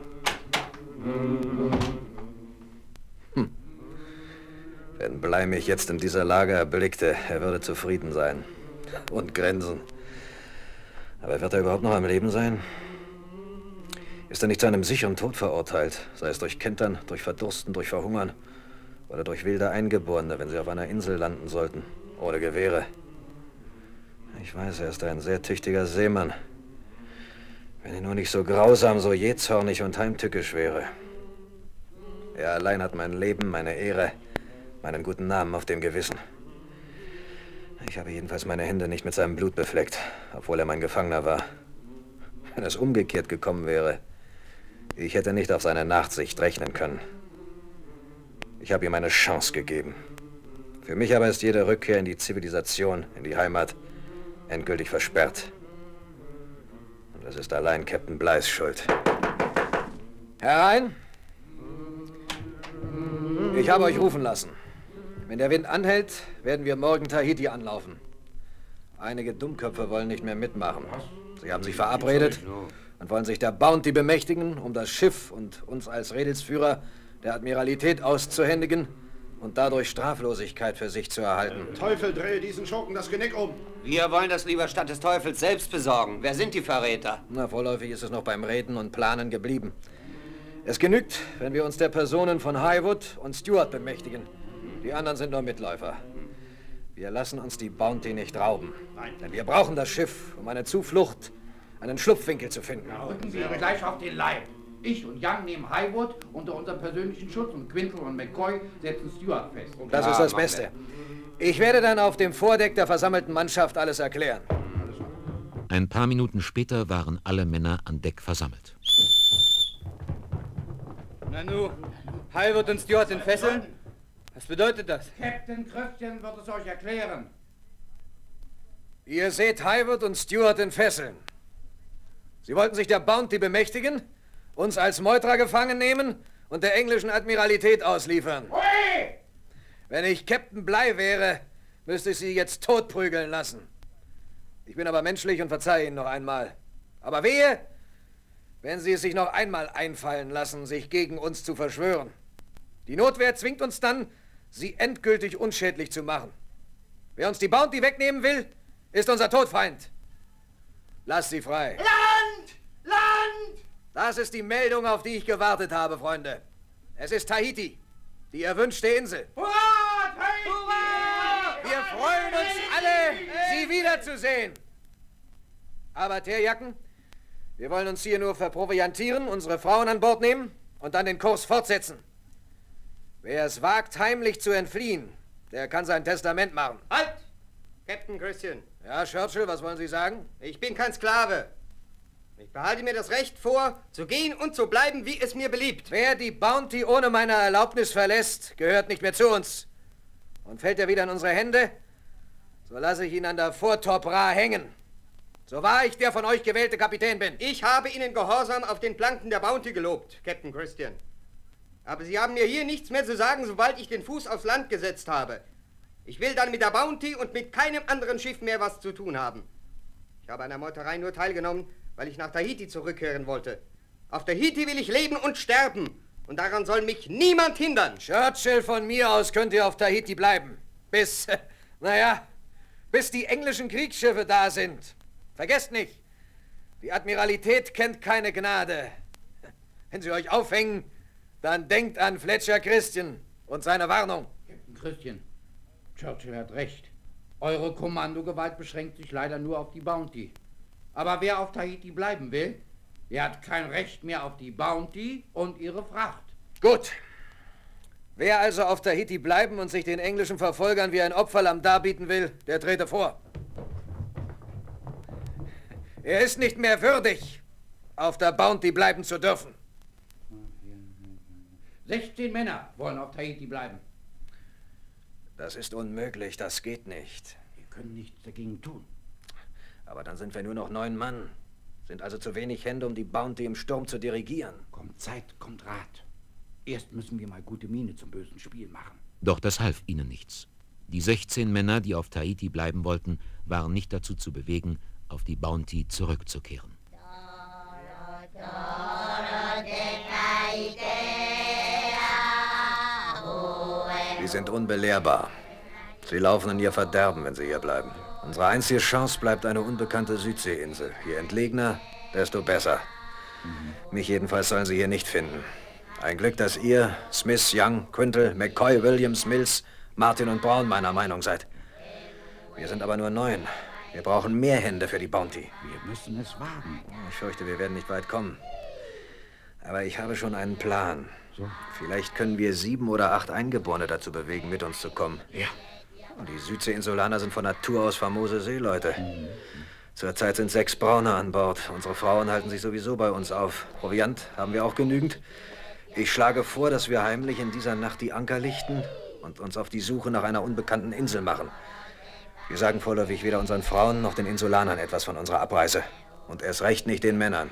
S9: Wenn Blei mich jetzt in dieser Lage erblickte, er würde zufrieden sein. Und grinsen. Aber wird er überhaupt noch am Leben sein? Ist er nicht zu einem sicheren Tod verurteilt? Sei es durch Kentern, durch Verdursten, durch Verhungern oder durch wilde Eingeborene, wenn sie auf einer Insel landen sollten. Ohne Gewehre. Ich weiß, er ist ein sehr tüchtiger Seemann. Wenn er nur nicht so grausam, so jähzornig und heimtückisch wäre. Er allein hat mein Leben, meine Ehre, meinen guten Namen auf dem Gewissen. Ich habe jedenfalls meine Hände nicht mit seinem Blut befleckt, obwohl er mein Gefangener war. Wenn es umgekehrt gekommen wäre, ich hätte nicht auf seine Nachsicht rechnen können. Ich habe ihm eine Chance gegeben. Für mich aber ist jede Rückkehr in die Zivilisation, in die Heimat, endgültig versperrt. Und das ist allein Captain Bleis Schuld.
S1: Herein! Ich habe euch rufen lassen. Wenn der Wind anhält, werden wir morgen Tahiti anlaufen.
S9: Einige Dummköpfe wollen nicht mehr mitmachen. Sie haben sich verabredet und wollen sich der Bounty bemächtigen, um das Schiff und uns als Redelsführer der Admiralität auszuhändigen und dadurch Straflosigkeit für sich zu erhalten.
S17: Teufel, drehe diesen Schurken das Genick um.
S14: Wir wollen das lieber statt des Teufels selbst besorgen. Wer sind die Verräter?
S9: Na, vorläufig ist es noch beim Reden und Planen geblieben. Es genügt, wenn wir uns der Personen von Highwood und Stewart bemächtigen. Die anderen sind nur Mitläufer. Wir lassen uns die Bounty nicht rauben.
S17: Nein.
S9: Denn wir brauchen das Schiff, um eine Zuflucht, einen Schlupfwinkel zu finden.
S5: Rücken wir gleich auf den Leib. Ich und Young nehmen Highwood unter unseren persönlichen Schutz und Quintal und McCoy setzen Stewart fest.
S9: Das ist das Beste.
S1: Ich werde dann auf dem Vordeck der versammelten Mannschaft alles erklären.
S2: Ein paar Minuten später waren alle Männer an Deck versammelt.
S4: Nanu, Highwood und Stewart sind Fesseln? Was bedeutet das?
S5: Captain Christian wird es euch erklären.
S9: Ihr seht Highwood und Stewart in Fesseln. Sie wollten sich der Bounty bemächtigen, uns als Meuterer gefangen nehmen und der englischen Admiralität ausliefern. Wenn ich Captain Bligh wäre, müsste ich sie jetzt totprügeln lassen. Ich bin aber menschlich und verzeihe Ihnen noch einmal. Aber wehe, wenn Sie es sich noch einmal einfallen lassen, sich gegen uns zu verschwören. Die Notwehr zwingt uns dann, sie endgültig unschädlich zu machen. Wer uns die Bounty wegnehmen will, ist unser Todfeind. Lass sie frei.
S10: Land! Land!
S9: Das ist die Meldung, auf die ich gewartet habe, Freunde. Es ist Tahiti, die erwünschte Insel.
S10: Hurra, Tahiti! Hurra!
S9: Wir freuen uns alle, Sie wiederzusehen. Aber Teerjacken, wir wollen uns hier nur verproviantieren, unsere Frauen an Bord nehmen und dann den Kurs fortsetzen. Wer es wagt, heimlich zu entfliehen, der kann sein Testament machen.
S15: Halt! Captain Christian.
S9: Ja, Churchill, was wollen Sie sagen?
S15: Ich bin kein Sklave. Ich behalte mir das Recht vor, zu gehen und zu bleiben, wie es mir beliebt.
S9: Wer die Bounty ohne meine Erlaubnis verlässt, gehört nicht mehr zu uns. Und fällt er wieder in unsere Hände, so lasse ich ihn an der Vortop Ra hängen. So wahr ich der von euch gewählte Kapitän bin.
S15: Ich habe Ihnen Gehorsam auf den Planken der Bounty gelobt, Captain Christian. Aber Sie haben mir hier nichts mehr zu sagen, sobald ich den Fuß aufs Land gesetzt habe. Ich will dann mit der Bounty und mit keinem anderen Schiff mehr was zu tun haben. Ich habe an der Meuterei nur teilgenommen, weil ich nach Tahiti zurückkehren wollte. Auf Tahiti will ich leben und sterben. Und daran soll mich niemand hindern.
S9: Churchill, von mir aus könnt ihr auf Tahiti bleiben. Bis, naja, bis die englischen Kriegsschiffe da sind. Vergesst nicht, die Admiralität kennt keine Gnade. Wenn sie euch aufhängen, dann denkt an Fletcher Christian und seine Warnung.
S1: Captain Christian, Churchill hat recht. Eure Kommandogewalt beschränkt sich leider nur auf die Bounty. Aber wer auf Tahiti bleiben will, der hat kein Recht mehr auf die Bounty und ihre Fracht.
S9: Gut. Wer also auf Tahiti bleiben und sich den englischen Verfolgern wie ein Opferlamm darbieten will, der trete vor. Er ist nicht mehr würdig, auf der Bounty bleiben zu dürfen.
S1: 16 Männer wollen auf Tahiti bleiben.
S18: Das ist unmöglich, das geht nicht.
S1: Wir können nichts dagegen tun.
S18: Aber dann sind wir nur noch neun Mann. Sind also zu wenig Hände, um die Bounty im Sturm zu dirigieren.
S1: Kommt Zeit, kommt Rat. Erst müssen wir mal gute Miene zum bösen Spiel machen.
S2: Doch das half ihnen nichts. Die 16 Männer, die auf Tahiti bleiben wollten, waren nicht dazu zu bewegen, auf die Bounty zurückzukehren.
S18: Sie sind unbelehrbar. Sie laufen in ihr Verderben, wenn sie hier bleiben. Unsere einzige Chance bleibt eine unbekannte Südseeinsel. Je entlegener, desto besser. Mich jedenfalls sollen sie hier nicht finden. Ein Glück, dass ihr, Smith, Young, Quintal, McCoy, Williams, Mills, Martin und Brown meiner Meinung seid. Wir sind aber nur neun. Wir brauchen mehr Hände für die Bounty.
S1: Wir müssen es wagen.
S18: Ich fürchte, wir werden nicht weit kommen. Aber ich habe schon einen Plan.
S1: So.
S18: Vielleicht können wir sieben oder acht Eingeborene dazu bewegen, mit uns zu kommen.
S1: Ja.
S18: Und die Südseeinsulaner sind von Natur aus famose Seeleute. Zurzeit sind sechs Braune an Bord. Unsere Frauen halten sich sowieso bei uns auf. Proviant haben wir auch genügend. Ich schlage vor, dass wir heimlich in dieser Nacht die Anker lichten und uns auf die Suche nach einer unbekannten Insel machen. Wir sagen vorläufig weder unseren Frauen noch den Insulanern etwas von unserer Abreise. Und erst recht nicht den Männern.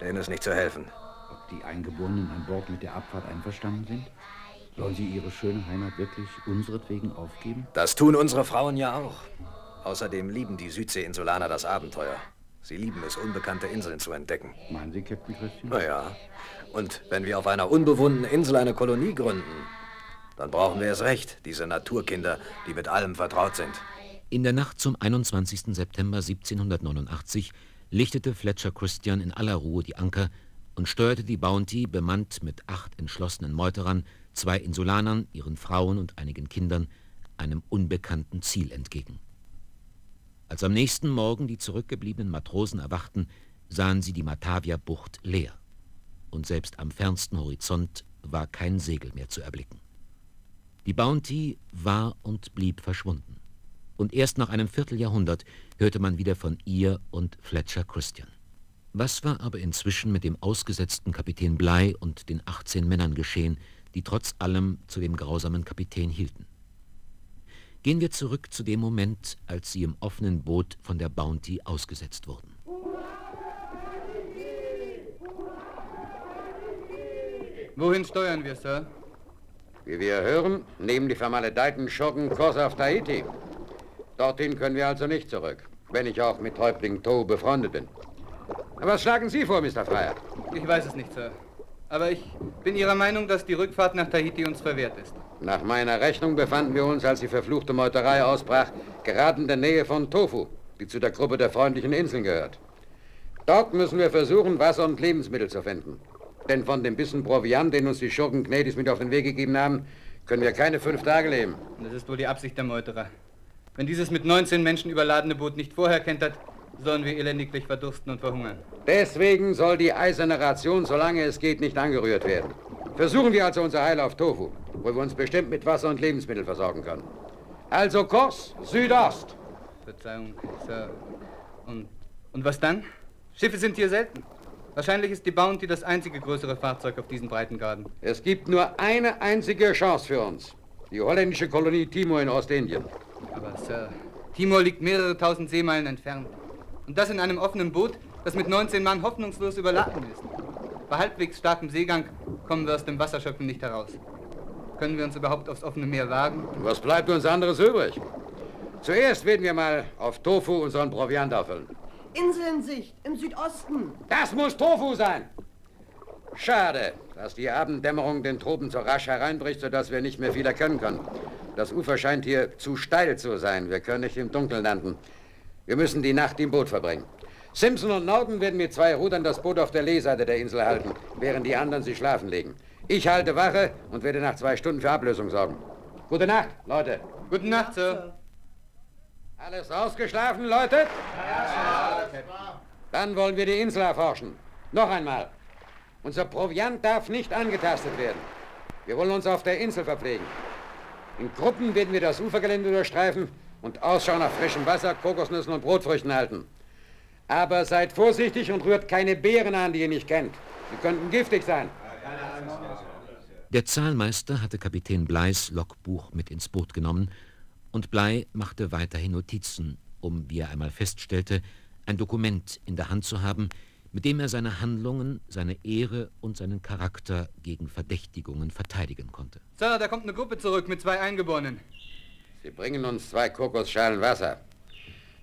S18: Denen ist nicht zu helfen.
S1: Ob die Eingeborenen an Bord mit der Abfahrt einverstanden sind? Sollen sie ihre schöne Heimat wirklich unseretwegen aufgeben?
S18: Das tun unsere Frauen ja auch. Außerdem lieben die Südseeinsulaner das Abenteuer. Sie lieben es, unbekannte Inseln zu entdecken.
S1: Meinen Sie, Captain Christian?
S18: Naja. Und wenn wir auf einer unbewohnten Insel eine Kolonie gründen, dann brauchen wir es recht, diese Naturkinder, die mit allem vertraut sind.
S2: In der Nacht zum 21. September 1789 lichtete Fletcher Christian in aller Ruhe die Anker und steuerte die Bounty, bemannt mit acht entschlossenen Meuterern, zwei Insulanern, ihren Frauen und einigen Kindern, einem unbekannten Ziel entgegen. Als am nächsten Morgen die zurückgebliebenen Matrosen erwachten, sahen sie die Matavia-Bucht leer. Und selbst am fernsten Horizont war kein Segel mehr zu erblicken. Die Bounty war und blieb verschwunden. Und erst nach einem Vierteljahrhundert hörte man wieder von ihr und Fletcher Christian. Was war aber inzwischen mit dem ausgesetzten Kapitän Bligh und den 18 Männern geschehen, die trotz allem zu dem grausamen Kapitän hielten? Gehen wir zurück zu dem Moment, als sie im offenen Boot von der Bounty ausgesetzt wurden.
S4: Wohin steuern wir, Sir?
S3: Wie wir hören, nehmen die vermaledeiten Schurken Kurs auf Tahiti. Dorthin können wir also nicht zurück, wenn ich auch mit Häuptling Toh befreundet bin. Was schlagen Sie vor, Mr. Freier?
S4: Ich weiß es nicht, Sir. Aber ich bin Ihrer Meinung, dass die Rückfahrt nach Tahiti uns verwehrt ist.
S3: Nach meiner Rechnung befanden wir uns, als die verfluchte Meuterei ausbrach, gerade in der Nähe von Tofu, die zu der Gruppe der freundlichen Inseln gehört. Dort müssen wir versuchen, Wasser und Lebensmittel zu finden. Denn von dem Bissen Proviant, den uns die Schurken Gnedis mit auf den Weg gegeben haben, können wir keine fünf Tage leben.
S4: Das ist wohl die Absicht der Meuterer. Wenn dieses mit 19 Menschen überladene Boot nicht vorher kentert, sollen wir elendiglich verdursten und verhungern.
S3: Deswegen soll die eiserne Ration, solange es geht, nicht angerührt werden. Versuchen wir also unser Heil auf Tofu, wo wir uns bestimmt mit Wasser und Lebensmittel versorgen können. Also Kurs Südost.
S4: Verzeihung, Sir. Und, und was dann? Schiffe sind hier selten. Wahrscheinlich ist die Bounty das einzige größere Fahrzeug auf diesen Breitengraden.
S3: Es gibt nur eine einzige Chance für uns. Die holländische Kolonie Timor in Ostindien.
S4: Aber, Sir, Timor liegt mehrere tausend Seemeilen entfernt. Und das in einem offenen Boot, das mit 19 Mann hoffnungslos überladen ist. Bei halbwegs starkem Seegang kommen wir aus dem Wasserschöpfen nicht heraus. Können wir uns überhaupt aufs offene Meer wagen?
S3: Was bleibt uns anderes übrig? Zuerst werden wir mal auf Tofu unseren Proviant auffüllen.
S19: Insel in Sicht, im Südosten.
S3: Das muss Tofu sein. Schade, dass die Abenddämmerung den Tropen so rasch hereinbricht, sodass wir nicht mehr viel erkennen können. Das Ufer scheint hier zu steil zu sein. Wir können nicht im Dunkeln landen. Wir müssen die Nacht im Boot verbringen. Simpson und Norton werden mit zwei Rudern das Boot auf der Leeseite der Insel halten, während die anderen sich schlafen legen. Ich halte Wache und werde nach zwei Stunden für Ablösung sorgen. Gute Nacht, Leute.
S4: Gute Nacht, Sir.
S3: Alles ausgeschlafen, Leute? Ja, Dann wollen wir die Insel erforschen. Noch einmal. Unser Proviant darf nicht angetastet werden. Wir wollen uns auf der Insel verpflegen. In Gruppen werden wir das Ufergelände durchstreifen und Ausschau nach frischem Wasser, Kokosnüssen und Brotfrüchten halten. Aber seid vorsichtig und rührt keine Beeren an, die ihr nicht kennt. Sie könnten giftig sein.
S2: Der Zahlmeister hatte Kapitän Bleis Logbuch mit ins Boot genommen und Blei machte weiterhin Notizen, um, wie er einmal feststellte, ein Dokument in der Hand zu haben, mit dem er seine Handlungen, seine Ehre und seinen Charakter gegen Verdächtigungen verteidigen konnte.
S4: Sir, da kommt eine Gruppe zurück mit zwei Eingeborenen.
S3: Sie bringen uns zwei Kokosschalen Wasser.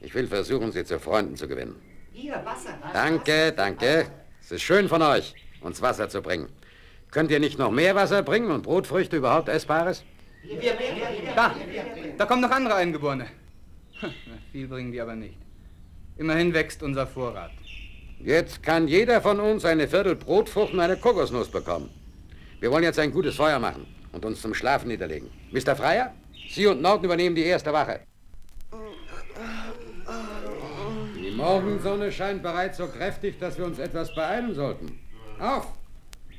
S3: Ich will versuchen, sie zu Freunden zu gewinnen.
S19: Hier, Wasser. Wasser
S3: danke, danke. Es ist schön von euch, uns Wasser zu bringen. Könnt ihr nicht noch mehr Wasser bringen und Brotfrüchte überhaupt Essbares?
S4: Da, da kommen noch andere Eingeborene. Viel bringen die aber nicht. Immerhin wächst unser Vorrat.
S3: Jetzt kann jeder von uns eine Viertel Brotfrucht und eine Kokosnuss bekommen. Wir wollen jetzt ein gutes Feuer machen und uns zum Schlafen niederlegen. Mr. Freier, Sie und Norton übernehmen die erste Wache. Die Morgensonne scheint bereits so kräftig, dass wir uns etwas beeilen sollten. Auf!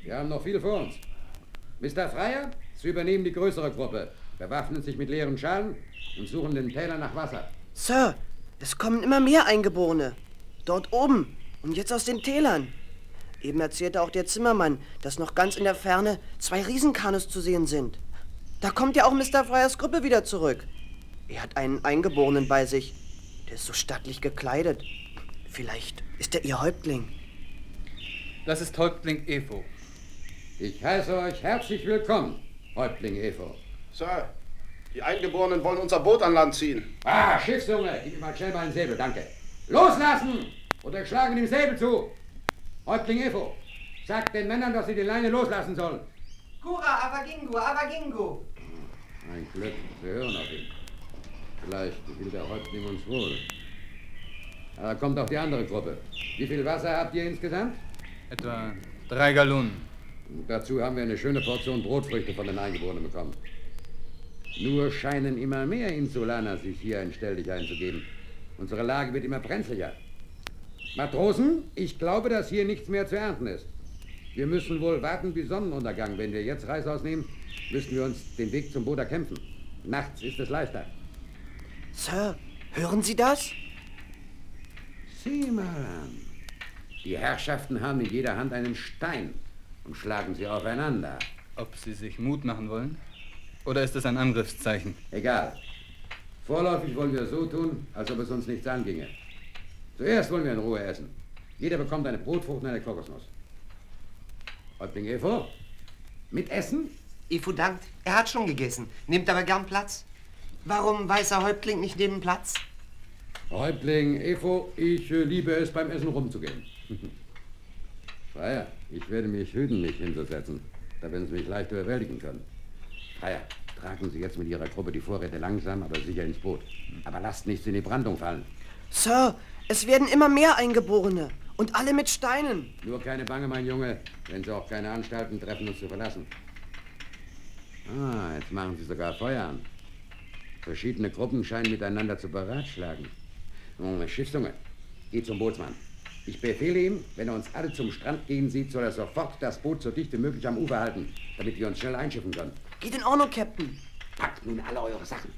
S3: Wir haben noch viel vor uns. Mr. Freier, Sie übernehmen die größere Gruppe, bewaffnen sich mit leeren Schalen und suchen den Täler nach Wasser.
S19: Sir, es kommen immer mehr Eingeborene. Dort oben und jetzt aus den Tälern. Eben erzählte auch der Zimmermann, dass noch ganz in der Ferne zwei Riesenkanus zu sehen sind. Da kommt ja auch Mr. Freiers Gruppe wieder zurück. Er hat einen Eingeborenen bei sich. Der ist so stattlich gekleidet. Vielleicht ist er ihr Häuptling.
S4: Das ist Häuptling Evo.
S3: Ich heiße euch herzlich willkommen, Häuptling Evo.
S6: Sir, die Eingeborenen wollen unser Boot an Land ziehen.
S3: Ah, Schiffsjunge, gib mir mal schnell meinen Säbel, danke. Loslassen! Oder schlagen dem Säbel zu. Häuptling Evo, sagt den Männern, dass sie die Leine loslassen sollen.
S19: Kura, Avagingo, Avagingo.
S3: Ein Glück, wir hören auf ihn. Vielleicht will der Häuptling uns wohl. Da kommt auch die andere Gruppe. Wie viel Wasser habt ihr insgesamt?
S4: Etwa drei Gallonen.
S3: Und dazu haben wir eine schöne Portion Brotfrüchte von den Eingeborenen bekommen. Nur scheinen immer mehr Insulaner sich hier entstellig einzugeben. Unsere Lage wird immer brenzlicher. Matrosen, ich glaube, dass hier nichts mehr zu ernten ist. Wir müssen wohl warten bis Sonnenuntergang. Wenn wir jetzt Reißaus nehmen, müssen wir uns den Weg zum Boot erkämpfen. Nachts ist es leichter.
S19: Sir, hören Sie das?
S3: Sieh mal an. Die Herrschaften haben in jeder Hand einen Stein und schlagen sie aufeinander.
S4: Ob sie sich Mut machen wollen? Oder ist es ein Angriffszeichen?
S3: Egal. Vorläufig wollen wir so tun, als ob es uns nichts anginge. Zuerst wollen wir in Ruhe essen. Jeder bekommt eine Brotfrucht und eine Kokosnuss. Häuptling Evo, mit Essen?
S19: Efu dankt. Er hat schon gegessen, nimmt aber gern Platz. Warum weiß er Häuptling nicht neben Platz?
S3: Häuptling Evo, ich äh, liebe es, beim Essen rumzugehen. Freier, ich werde mich hüten, mich hinzusetzen. Da werden Sie mich leicht überwältigen können. Freier, tragen Sie jetzt mit Ihrer Gruppe die Vorräte langsam, aber sicher ins Boot. Aber lasst nichts in die Brandung fallen.
S19: Sir, es werden immer mehr Eingeborene. Und alle mit Steinen.
S3: Nur keine Bange, mein Junge, wenn Sie auch keine Anstalten treffen, uns zu verlassen. Ah, jetzt machen Sie sogar Feuer an. Verschiedene Gruppen scheinen miteinander zu beratschlagen. Nun, Schiffszunge, geh zum Bootsmann. Ich befehle ihm, wenn er uns alle zum Strand gehen sieht, soll er sofort das Boot so dicht wie möglich am Ufer halten, damit wir uns schnell einschiffen können.
S19: Geht in Ordnung, Captain.
S3: Packt nun alle eure Sachen.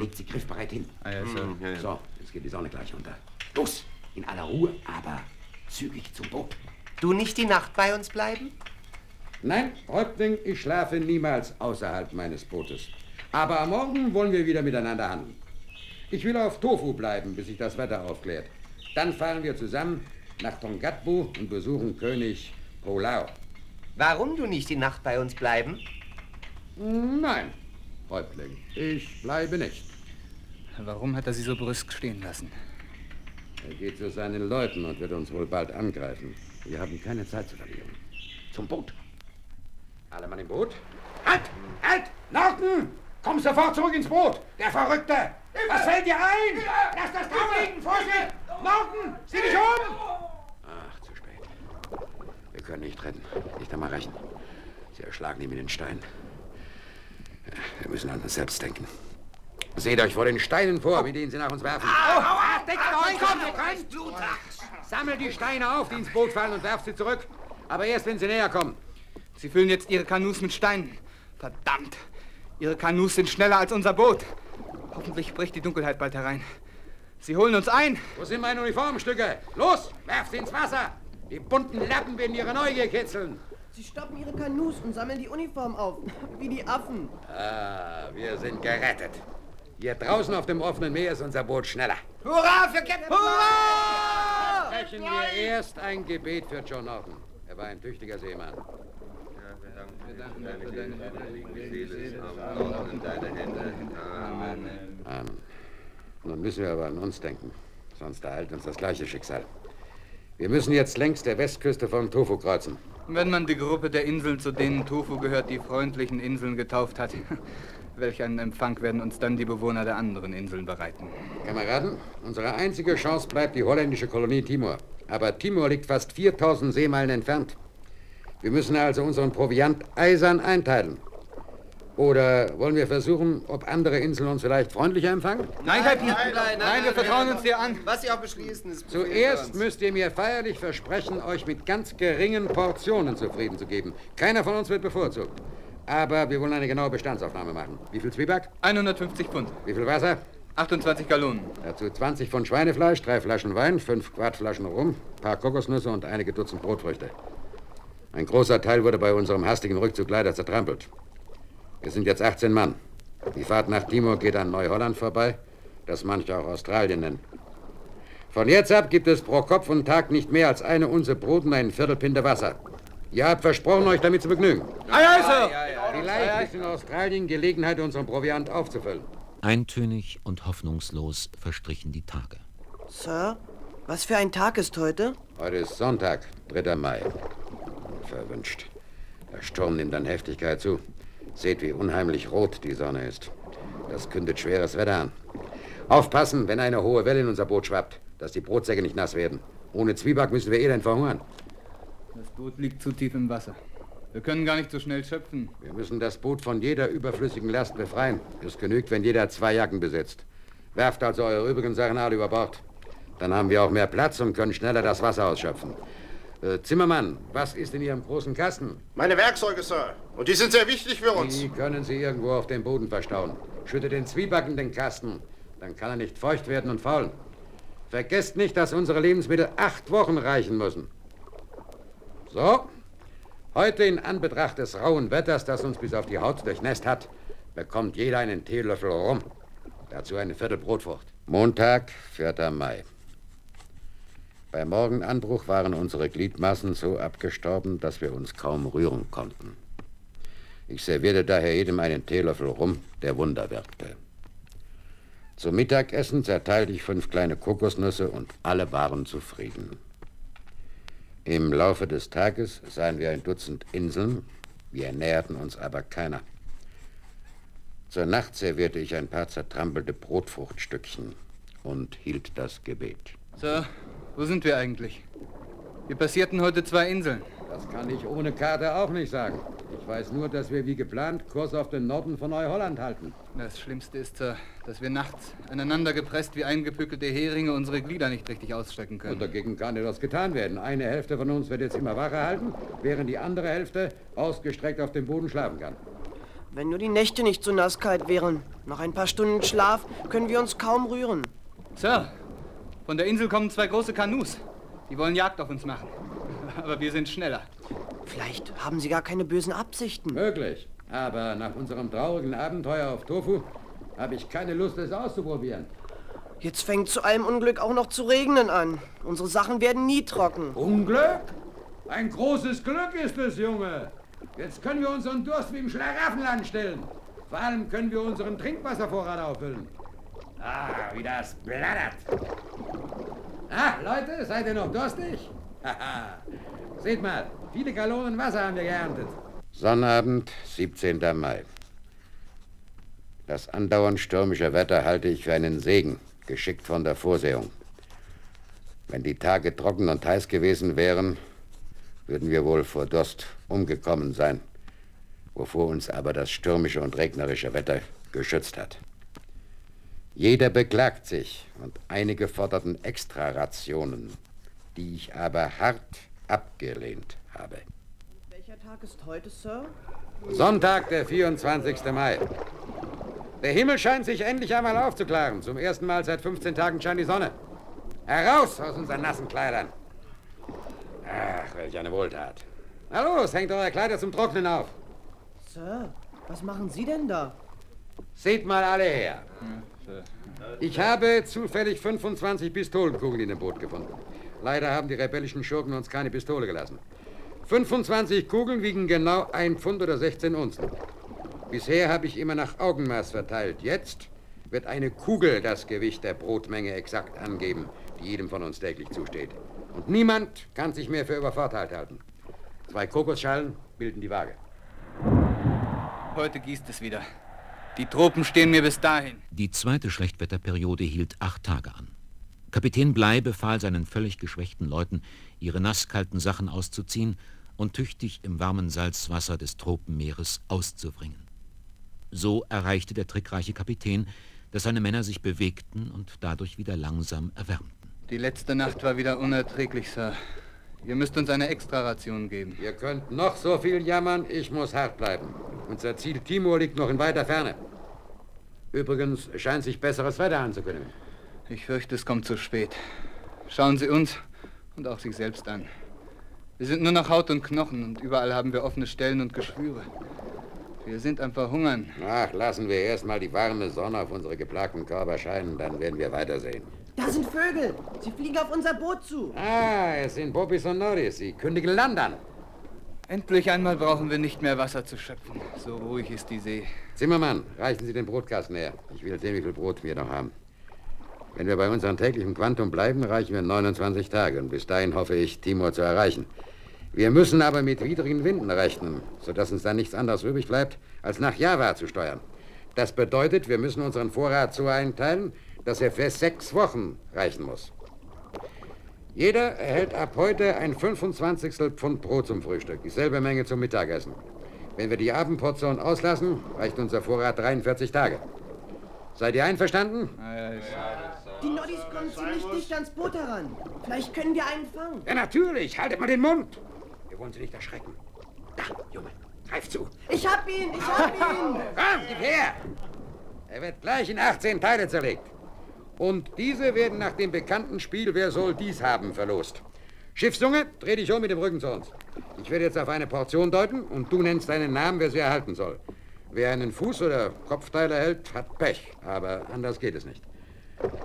S3: Legt sie griffbereit hin.
S1: Ah, ja, Sir.
S3: Hm, So, jetzt geht die Sonne gleich unter. Los, in aller Ruhe, aber zügig zum Boot.
S19: Du nicht die Nacht bei uns bleiben?
S3: Nein, Häuptling, ich schlafe niemals außerhalb meines Bootes. Aber am Morgen wollen wir wieder miteinander handeln. Ich will auf Tofu bleiben, bis sich das Wetter aufklärt. Dann fahren wir zusammen nach Tongatbu und besuchen König Polao.
S19: Warum du nicht die Nacht bei uns bleiben?
S3: Nein, Häuptling, ich bleibe nicht.
S4: Warum hat er sie so brüsk stehen lassen?
S3: Er geht zu seinen Leuten und wird uns wohl bald angreifen. Wir haben keine Zeit zu verlieren. Zum Boot. Alle Mann im Boot? Halt! Halt! Norton! Komm sofort zurück ins Boot! Der Verrückte! Was fällt dir ein? Lass das Ding liegen! Vorsicht! Norton! Sieh dich um! Ach, zu spät. Wir können nicht retten. Nicht einmal rächen. Sie erschlagen ihn mit den Steinen. Wir müssen an uns selbst denken. Seht euch vor den Steinen vor, wie denen sie nach uns werfen. Au, au, deckt euch! Kommt! Sammelt die Steine auf, die ins Boot fallen und werft sie zurück. Aber erst, wenn sie näher kommen.
S4: Sie füllen jetzt ihre Kanus mit Steinen. Verdammt! Ihre Kanus sind schneller als unser Boot. Hoffentlich bricht die Dunkelheit bald herein. Sie holen uns ein.
S3: Wo sind meine Uniformstücke? Los, werft sie ins Wasser! Die bunten Lappen werden ihre Neugier kitzeln.
S19: Sie stoppen ihre Kanus und sammeln die Uniform auf. Wie die Affen.
S3: Ah, wir sind gerettet. Hier draußen auf dem offenen Meer ist unser Boot schneller.
S19: Hurra für Captain! Hurra!
S3: Sprechen wir erst ein Gebet für John Norton. Er war ein tüchtiger Seemann. Amen. Nun müssen wir aber an uns denken, sonst ereilt uns das gleiche Schicksal. Wir müssen jetzt längs der Westküste von Tofu kreuzen.
S4: Wenn man die Gruppe der Inseln, zu denen Tofu gehört, die freundlichen Inseln getauft hat, welch einen Empfang werden uns dann die Bewohner der anderen Inseln bereiten?
S3: Kameraden, unsere einzige Chance bleibt die holländische Kolonie Timor. Aber Timor liegt fast 4000 Seemeilen entfernt. Wir müssen also unseren Proviant eisern einteilen. Oder wollen wir versuchen, ob andere Inseln uns vielleicht freundlicher empfangen?
S4: Nein, Kapitän. Nein, wir vertrauen uns dir an.
S15: Was Sie auch beschließen, ist
S3: Zuerst müsst ihr mir feierlich versprechen, euch mit ganz geringen Portionen zufrieden zu geben. Keiner von uns wird bevorzugt. Aber wir wollen eine genaue Bestandsaufnahme machen. Wie viel Zwieback?
S4: 150 Pfund.
S3: Wie viel Wasser?
S4: 28 Gallonen.
S3: Dazu 20 Pfund Schweinefleisch, drei Flaschen Wein, fünf Quadflaschen Rum, paar Kokosnüsse und einige Dutzend Brotfrüchte. Ein großer Teil wurde bei unserem hastigen Rückzug leider zertrampelt. Wir sind jetzt 18 Mann. Die Fahrt nach Timor geht an Neuholland vorbei, das manche auch Australien nennen. Von jetzt ab gibt es pro Kopf und Tag nicht mehr als eine Unze Brot und einen Viertelpinte Wasser. Ihr habt versprochen, euch damit zu begnügen.
S4: Ei, ei, Sir!
S3: Vielleicht ist in Australien Gelegenheit, unseren Proviant aufzufüllen.
S2: Eintönig und hoffnungslos verstrichen die Tage.
S19: Sir, was für ein Tag ist heute?
S3: Heute ist Sonntag, 3. Mai. Verwünscht. Der Sturm nimmt an Heftigkeit zu. Seht, wie unheimlich rot die Sonne ist. Das kündet schweres Wetter an. Aufpassen, wenn eine hohe Welle in unser Boot schwappt, dass die Brotsäcke nicht nass werden. Ohne Zwieback müssen wir elend verhungern.
S4: Das Boot liegt zu tief im Wasser. Wir können gar nicht so schnell schöpfen.
S3: Wir müssen das Boot von jeder überflüssigen Last befreien. Es genügt, wenn jeder zwei Jacken besitzt. Werft also eure übrigen Sachen alle über Bord. Dann haben wir auch mehr Platz und können schneller das Wasser ausschöpfen. Äh, Zimmermann, was ist in Ihrem großen Kasten?
S6: Meine Werkzeuge, Sir. Und die sind sehr wichtig für uns.
S3: Die können Sie irgendwo auf dem Boden verstauen. Schüttet den Zwieback in den Kasten. Dann kann er nicht feucht werden und faulen. Vergesst nicht, dass unsere Lebensmittel acht Wochen reichen müssen. So. Heute in Anbetracht des rauen Wetters, das uns bis auf die Haut durchnässt hat, bekommt jeder einen Teelöffel rum. Dazu eine Viertel Brotfrucht. Montag, 4. Mai. Bei Morgenanbruch waren unsere Gliedmaßen so abgestorben, dass wir uns kaum rühren konnten. Ich servierte daher jedem einen Teelöffel rum, der Wunder wirkte. Zum Mittagessen zerteilte ich fünf kleine Kokosnüsse und alle waren zufrieden. Im Laufe des Tages sahen wir ein Dutzend Inseln, wir näherten uns aber keiner. Zur Nacht servierte ich ein paar zertrampelte Brotfruchtstückchen und hielt das Gebet.
S4: So, wo sind wir eigentlich? Wir passierten heute zwei Inseln.
S3: Das kann ich ohne Karte auch nicht sagen. Ich weiß nur, dass wir wie geplant Kurs auf den Norden von Neuholland halten.
S4: Das Schlimmste ist, Sir, dass wir nachts aneinander gepresst wie eingepückelte Heringe unsere Glieder nicht richtig ausstrecken können.
S3: Und dagegen kann etwas getan werden. Eine Hälfte von uns wird jetzt immer Wache halten, während die andere Hälfte ausgestreckt auf dem Boden schlafen kann.
S19: Wenn nur die Nächte nicht so nasskalt wären. Nach ein paar Stunden Schlaf können wir uns kaum rühren.
S4: Sir, von der Insel kommen zwei große Kanus. Die wollen Jagd auf uns machen. Aber wir sind schneller.
S19: Vielleicht haben sie gar keine bösen Absichten.
S3: Möglich. Aber nach unserem traurigen Abenteuer auf Tofu habe ich keine Lust, es auszuprobieren.
S19: Jetzt fängt zu allem Unglück auch noch zu regnen an. Unsere Sachen werden nie trocken.
S3: Unglück? Ein großes Glück ist es, Junge. Jetzt können wir unseren Durst wie im Schlaraffenland stillen. Vor allem können wir unseren Trinkwasservorrat auffüllen. Ah, wie das blattert. Ah, Leute, seid ihr noch durstig? Haha. Seht mal, viele Gallonen Wasser haben wir geerntet. Sonnabend, 17. Mai. Das andauernd stürmische Wetter halte ich für einen Segen, geschickt von der Vorsehung. Wenn die Tage trocken und heiß gewesen wären, würden wir wohl vor Durst umgekommen sein, wovor uns aber das stürmische und regnerische Wetter geschützt hat. Jeder beklagt sich und einige forderten Extrarationen, die ich aber hart abgelehnt habe.
S19: Welcher Tag ist heute, Sir?
S3: Sonntag, der 24. Mai. Der Himmel scheint sich endlich einmal aufzuklaren. Zum ersten Mal seit 15 Tagen scheint die Sonne. Heraus aus unseren nassen Kleidern. Ach, welch eine Wohltat. Na los, hängt eure Kleider zum Trocknen auf.
S19: Sir, was machen Sie denn da?
S3: Seht mal alle her. Ich habe zufällig 25 Pistolenkugeln in dem Boot gefunden. Leider haben die rebellischen Schurken uns keine Pistole gelassen. 25 Kugeln wiegen genau ein Pfund oder 16 Unzen. Bisher habe ich immer nach Augenmaß verteilt. Jetzt wird eine Kugel das Gewicht der Brotmenge exakt angeben, die jedem von uns täglich zusteht. Und niemand kann sich mehr für übervorteilt halten. Zwei Kokosschalen bilden die Waage.
S4: Heute gießt es wieder. Die Tropen stehen mir bis dahin.
S2: Die zweite Schlechtwetterperiode hielt acht Tage an. Kapitän Blei befahl seinen völlig geschwächten Leuten, ihre nasskalten Sachen auszuziehen und tüchtig im warmen Salzwasser des Tropenmeeres auszubringen. So erreichte der trickreiche Kapitän, dass seine Männer sich bewegten und dadurch wieder langsam erwärmten.
S4: Die letzte Nacht war wieder unerträglich, Sir. Ihr müsst uns eine Extraration geben.
S3: Ihr könnt noch so viel jammern, ich muss hart bleiben. Unser Ziel Timor liegt noch in weiter Ferne. Übrigens scheint sich besseres Wetter anzukündigen.
S4: Ich fürchte, es kommt zu spät. Schauen Sie uns und auch sich selbst an. Wir sind nur noch Haut und Knochen und überall haben wir offene Stellen und Geschwüre. Wir sind am Verhungern.
S3: Ach, lassen wir erst mal die warme Sonne auf unsere geplagten Körper scheinen, dann werden wir weitersehen.
S19: Da sind Vögel. Sie fliegen auf unser Boot zu.
S3: Ah, es sind Bobis und Norris. Sie kündigen Land an.
S4: Endlich einmal brauchen wir nicht mehr Wasser zu schöpfen. So ruhig ist die See.
S3: Zimmermann, reichen Sie den Brotkasten her. Ich will sehen, wie viel Brot wir noch haben. Wenn wir bei unserem täglichen Quantum bleiben, reichen wir 29 Tage. Und bis dahin hoffe ich, Timor zu erreichen. Wir müssen aber mit widrigen Winden rechnen, sodass uns dann nichts anderes übrig bleibt, als nach Java zu steuern. Das bedeutet, wir müssen unseren Vorrat so einteilen, dass er für sechs Wochen reichen muss. Jeder erhält ab heute ein 25. Pfund Brot zum Frühstück, dieselbe Menge zum Mittagessen. Wenn wir die Abendportion auslassen, reicht unser Vorrat 43 Tage. Seid ihr einverstanden?
S19: Die Noddies kommen ziemlich dicht ans Boot heran. Vielleicht können wir einen fangen.
S3: Ja, natürlich. Haltet mal den Mund. Wir wollen sie nicht erschrecken. Da, Junge, greif zu.
S19: Ich hab ihn, ich hab ihn.
S3: Komm, gib her. Er wird gleich in 18 Teile zerlegt. Und diese werden nach dem bekannten Spiel Wer soll dies haben verlost. Schiffsunge, dreh dich um mit dem Rücken zu uns. Ich werde jetzt auf eine Portion deuten und du nennst deinen Namen, wer sie erhalten soll. Wer einen Fuß oder Kopfteil erhält, hat Pech. Aber anders geht es nicht.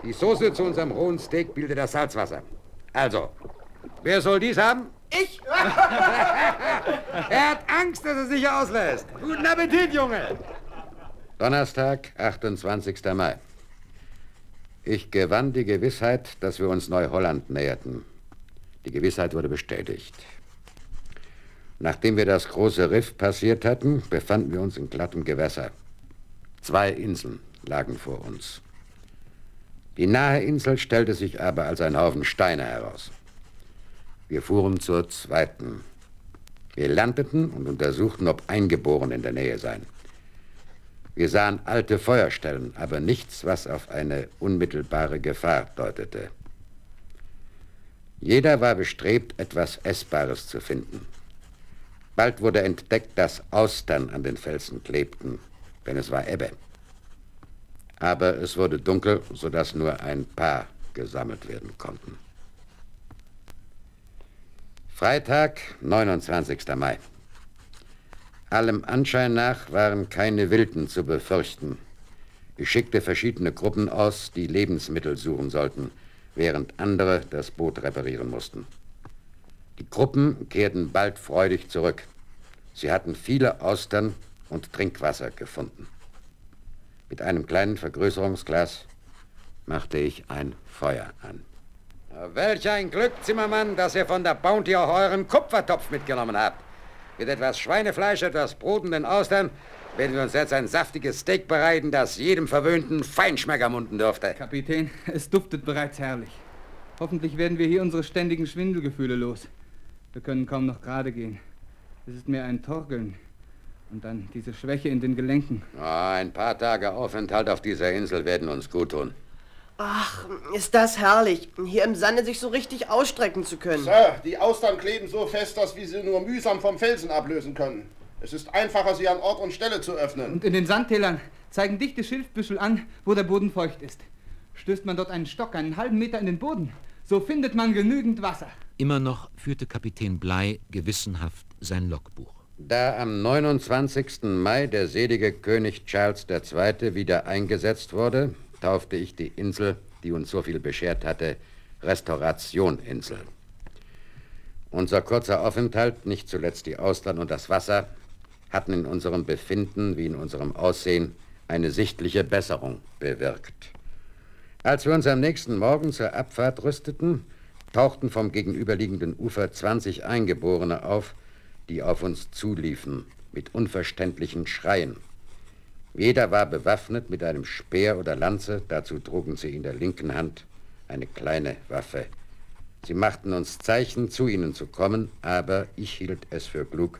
S3: Die Soße zu unserem rohen Steak bildet das Salzwasser. Also, wer soll dies haben?
S19: Ich!
S3: er hat Angst, dass er sich auslässt. Guten Appetit, Junge! Donnerstag, 28. Mai. Ich gewann die Gewissheit, dass wir uns Neuholland näherten. Die Gewissheit wurde bestätigt. Nachdem wir das große Riff passiert hatten, befanden wir uns in glattem Gewässer. Zwei Inseln lagen vor uns. Die nahe Insel stellte sich aber als ein Haufen Steine heraus. Wir fuhren zur zweiten. Wir landeten und untersuchten, ob Eingeborene in der Nähe seien. Wir sahen alte Feuerstellen, aber nichts, was auf eine unmittelbare Gefahr deutete. Jeder war bestrebt, etwas Essbares zu finden. Bald wurde entdeckt, dass Austern an den Felsen klebten, denn es war Ebbe. Aber es wurde dunkel, sodass nur ein paar gesammelt werden konnten. Freitag, 29. Mai. Allem Anschein nach waren keine Wilden zu befürchten. Ich schickte verschiedene Gruppen aus, die Lebensmittel suchen sollten, während andere das Boot reparieren mussten. Die Gruppen kehrten bald freudig zurück. Sie hatten viele Austern und Trinkwasser gefunden. Mit einem kleinen Vergrößerungsglas machte ich ein Feuer an. Welch ein Glück, Zimmermann, dass ihr von der Bounty auch euren Kupfertopf mitgenommen habt. Mit etwas Schweinefleisch, etwas Brot und den Austern werden wir uns jetzt ein saftiges Steak bereiten, das jedem verwöhnten Feinschmecker munden dürfte.
S4: Kapitän, es duftet bereits herrlich. Hoffentlich werden wir hier unsere ständigen Schwindelgefühle los. Wir können kaum noch gerade gehen. Es ist mir ein Torkeln. Und dann diese Schwäche in den Gelenken.
S3: Oh, ein paar Tage Aufenthalt auf dieser Insel werden uns gut tun.
S19: Ach, ist das herrlich, hier im Sande sich so richtig ausstrecken zu können.
S6: Sir, die Austern kleben so fest, dass wir sie nur mühsam vom Felsen ablösen können. Es ist einfacher, sie an Ort und Stelle zu öffnen.
S4: Und in den Sandtälern zeigen dichte Schilfbüschel an, wo der Boden feucht ist. Stößt man dort einen Stock einen halben Meter in den Boden, so findet man genügend Wasser.
S2: Immer noch führte Kapitän Blei gewissenhaft sein Logbuch.
S3: Da am 29. Mai der selige König Charles II. wieder eingesetzt wurde, taufte ich die Insel, die uns so viel beschert hatte, Restaurationinsel. Unser kurzer Aufenthalt, nicht zuletzt die Austern und das Wasser, hatten in unserem Befinden wie in unserem Aussehen eine sichtliche Besserung bewirkt. Als wir uns am nächsten Morgen zur Abfahrt rüsteten, tauchten vom gegenüberliegenden Ufer 20 Eingeborene auf, die auf uns zuliefen mit unverständlichen Schreien. Jeder war bewaffnet mit einem Speer oder Lanze, dazu trugen sie in der linken Hand eine kleine Waffe. Sie machten uns Zeichen, zu ihnen zu kommen, aber ich hielt es für klug,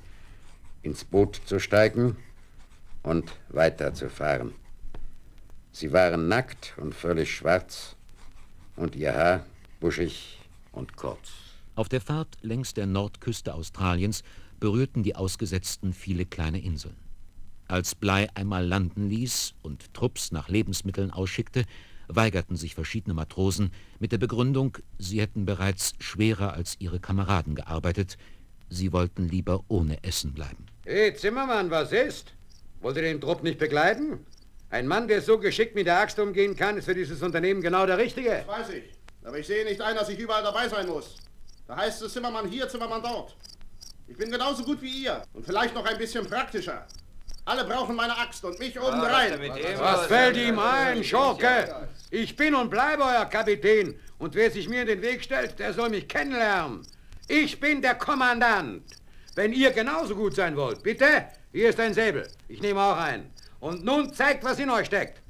S3: ins Boot zu steigen und weiterzufahren. Sie waren nackt und völlig schwarz und ihr Haar buschig und kurz.
S2: Auf der Fahrt längs der Nordküste Australiens berührten die Ausgesetzten viele kleine Inseln. Als Blei einmal landen ließ und Trupps nach Lebensmitteln ausschickte, weigerten sich verschiedene Matrosen mit der Begründung, sie hätten bereits schwerer als ihre Kameraden gearbeitet, sie wollten lieber ohne Essen bleiben.
S3: Hey, Zimmermann, was ist? Wollt ihr den Trupp nicht begleiten? Ein Mann, der so geschickt mit der Axt umgehen kann, ist für dieses Unternehmen genau der Richtige.
S6: Das weiß ich. Aber ich sehe nicht ein, dass ich überall dabei sein muss. Da heißt es Zimmermann hier, Zimmermann dort. Ich bin genauso gut wie ihr und vielleicht noch ein bisschen praktischer. Alle brauchen meine Axt und mich obendrein.
S3: Was fällt ihm ein, Schurke? Ich bin und bleibe euer Kapitän. Und wer sich mir in den Weg stellt, der soll mich kennenlernen. Ich bin der Kommandant. Wenn ihr genauso gut sein wollt, bitte, hier ist ein Säbel. Ich nehme auch einen. Und nun zeigt, was in euch steckt.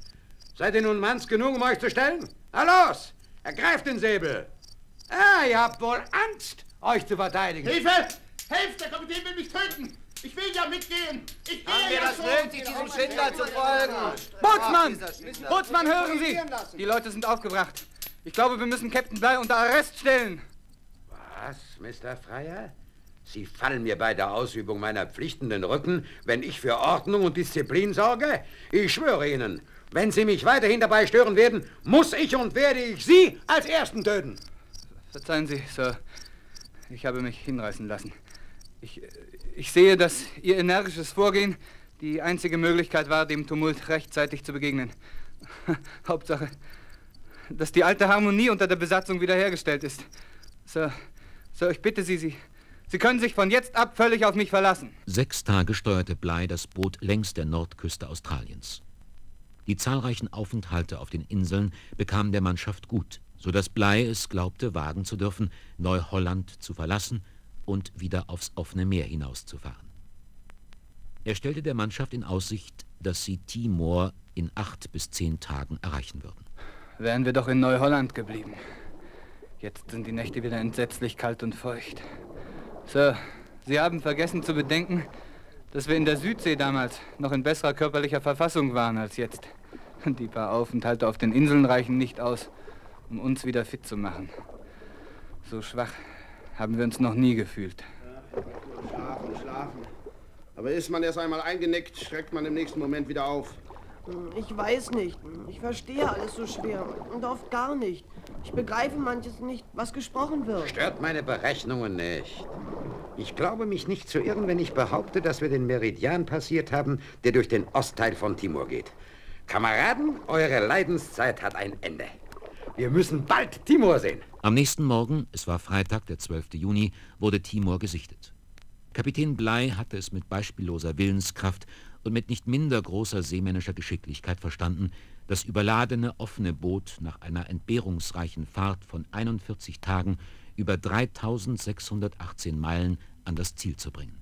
S3: Seid ihr nun manns genug, um euch zu stellen? Na los, ergreift den Säbel. Ah, ihr habt wohl Angst, euch zu verteidigen.
S6: Hilfe! Helft, der Kapitän will mich töten! Ich will ja mitgehen! Ich gehe
S9: Haben wir
S6: ja
S9: das
S6: schon.
S9: nötig, diesem Schwindler zu folgen?
S4: Bootsmann! Bootsmann, hören Sie! Die Leute sind aufgebracht. Ich glaube, wir müssen Captain Bly unter Arrest stellen.
S3: Was, Mr. Freier? Sie fallen mir bei der Ausübung meiner Pflichten den Rücken, wenn ich für Ordnung und Disziplin sorge? Ich schwöre Ihnen, wenn Sie mich weiterhin dabei stören werden, muss ich und werde ich Sie als Ersten töten.
S4: Verzeihen Sie, Sir. Ich habe mich hinreißen lassen. Ich, ich sehe, dass Ihr energisches Vorgehen Die einzige Möglichkeit war, dem Tumult rechtzeitig zu begegnen. Hauptsache, dass die alte Harmonie unter der Besatzung wiederhergestellt ist. Sir, Sir, ich bitte Sie, Sie, Sie können sich von jetzt ab völlig auf mich verlassen.
S2: Sechs Tage steuerte Bligh das Boot längs der Nordküste Australiens. Die zahlreichen Aufenthalte auf den Inseln bekamen der Mannschaft gut, so dass Bligh es glaubte, wagen zu dürfen, Neuholland zu verlassen und wieder aufs offene Meer hinauszufahren. Er stellte der Mannschaft in Aussicht, dass sie Timor in acht bis zehn Tagen erreichen würden.
S4: Wären wir doch in Neuholland geblieben. Jetzt sind die Nächte wieder entsetzlich kalt und feucht. Sir, Sie haben vergessen zu bedenken, dass wir in der Südsee damals noch in besserer körperlicher Verfassung waren als jetzt. Die paar Aufenthalte auf den Inseln reichen nicht aus, um uns wieder fit zu machen. So schwach haben wir uns noch nie gefühlt.
S6: Schlafen, schlafen. Aber ist man erst einmal eingenickt, schreckt man im nächsten Moment wieder auf.
S19: Ich weiß nicht. Ich verstehe alles so schwer und oft gar nicht. Ich begreife manches nicht, was gesprochen wird.
S3: Stört meine Berechnungen nicht. Ich glaube mich nicht zu irren, wenn ich behaupte, dass wir den Meridian passiert haben, der durch den Ostteil von Timor geht. Kameraden, eure Leidenszeit hat ein Ende. Wir müssen bald Timor sehen.
S2: Am nächsten Morgen, es war Freitag, der 12. Juni, wurde Timor gesichtet. Kapitän Bligh hatte es mit beispielloser Willenskraft und mit nicht minder großer seemännischer Geschicklichkeit verstanden, das überladene offene Boot nach einer entbehrungsreichen Fahrt von 41 Tagen über 3618 Meilen an das Ziel zu bringen.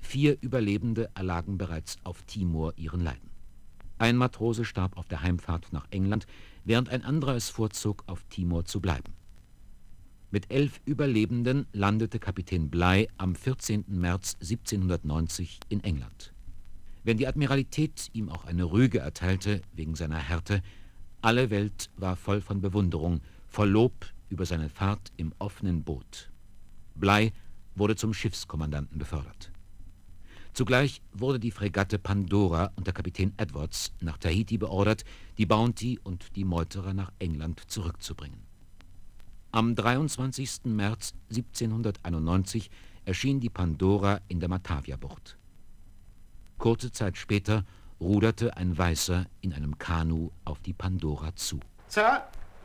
S2: Vier Überlebende erlagen bereits auf Timor ihren Leiden. Ein Matrose starb auf der Heimfahrt nach England, während ein anderer es vorzog, auf Timor zu bleiben. Mit elf Überlebenden landete Kapitän Bligh am 14. März 1790 in England. Wenn die Admiralität ihm auch eine Rüge erteilte wegen seiner Härte, alle Welt war voll von Bewunderung, voll Lob über seine Fahrt im offenen Boot. Bligh wurde zum Schiffskommandanten befördert. Zugleich wurde die Fregatte Pandora unter Kapitän Edwards nach Tahiti beordert, die Bounty und die Meuterer nach England zurückzubringen. Am 23. März 1791 erschien die Pandora in der Matavia-Bucht. Kurze Zeit später ruderte ein Weißer in einem Kanu auf die Pandora zu.
S7: Sir,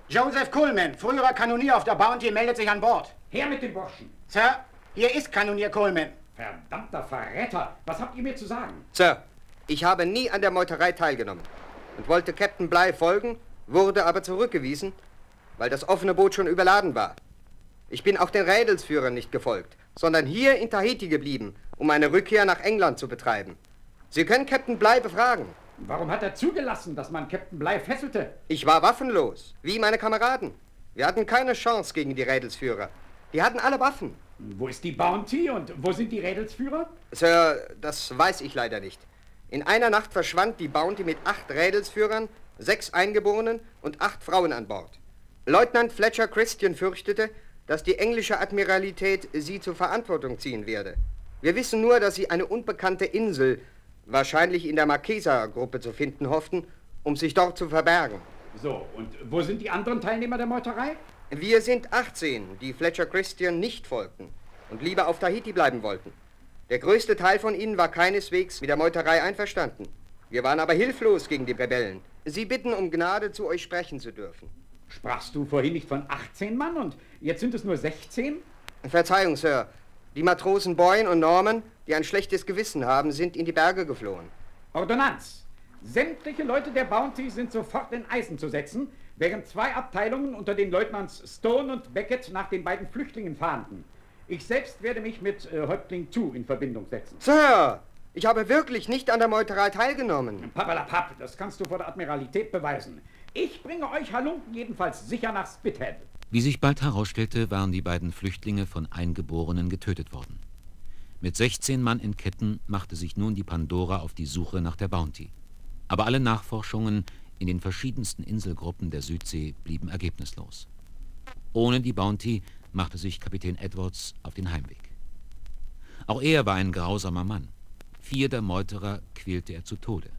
S7: Joseph Coleman, früherer Kanonier auf der Bounty, meldet sich an Bord.
S1: Her mit dem Burschen!
S7: Sir, hier ist Kanonier Coleman.
S1: Verdammter Verräter! Was habt ihr mir zu sagen?
S15: Sir, ich habe nie an der Meuterei teilgenommen und wollte Captain Bligh folgen, wurde aber zurückgewiesen, weil das offene Boot schon überladen war. Ich bin auch den Rädelsführern nicht gefolgt, sondern hier in Tahiti geblieben, um eine Rückkehr nach England zu betreiben. Sie können Captain Bligh befragen.
S1: Warum hat er zugelassen, dass man Captain Bligh fesselte?
S15: Ich war waffenlos, wie meine Kameraden. Wir hatten keine Chance gegen die Rädelsführer. Die hatten alle Waffen.
S1: Wo ist die Bounty und wo sind die Rädelsführer?
S15: Sir, das weiß ich leider nicht. In einer Nacht verschwand die Bounty mit acht Rädelsführern, sechs Eingeborenen und acht Frauen an Bord. Leutnant Fletcher Christian fürchtete, dass die englische Admiralität sie zur Verantwortung ziehen werde. Wir wissen nur, dass sie eine unbekannte Insel wahrscheinlich in der Marquesa-Gruppe zu finden hofften, um sich dort zu verbergen.
S1: So, und wo sind die anderen Teilnehmer der Meuterei?
S15: Wir sind 18, die Fletcher Christian nicht folgten und lieber auf Tahiti bleiben wollten. Der größte Teil von ihnen war keineswegs mit der Meuterei einverstanden. Wir waren aber hilflos gegen die Rebellen. Sie bitten um Gnade, zu euch sprechen zu dürfen.
S1: Sprachst du vorhin nicht von 18 Mann und jetzt sind es nur 16?
S15: Verzeihung, Sir. Die Matrosen Boyne und Norman, die ein schlechtes Gewissen haben, sind in die Berge geflohen.
S1: Ordonnanz! Sämtliche Leute der Bounty sind sofort in Eisen zu setzen, während zwei Abteilungen unter den Leutnants Stone und Beckett nach den beiden Flüchtlingen fahnden. Ich selbst werde mich mit äh, Häuptling Tu in Verbindung setzen.
S15: Sir, ich habe wirklich nicht an der Meuterei teilgenommen.
S1: Papalapap, das kannst du vor der Admiralität beweisen. Ich bringe euch Halunken jedenfalls sicher nach Spithead.
S2: Wie sich bald herausstellte, waren die beiden Flüchtlinge von Eingeborenen getötet worden. Mit 16 Mann in Ketten machte sich nun die Pandora auf die Suche nach der Bounty. Aber alle Nachforschungen in den verschiedensten Inselgruppen der Südsee blieben ergebnislos. Ohne die Bounty machte sich Kapitän Edwards auf den Heimweg. Auch er war ein grausamer Mann. Vier der Meuterer quälte er zu Tode.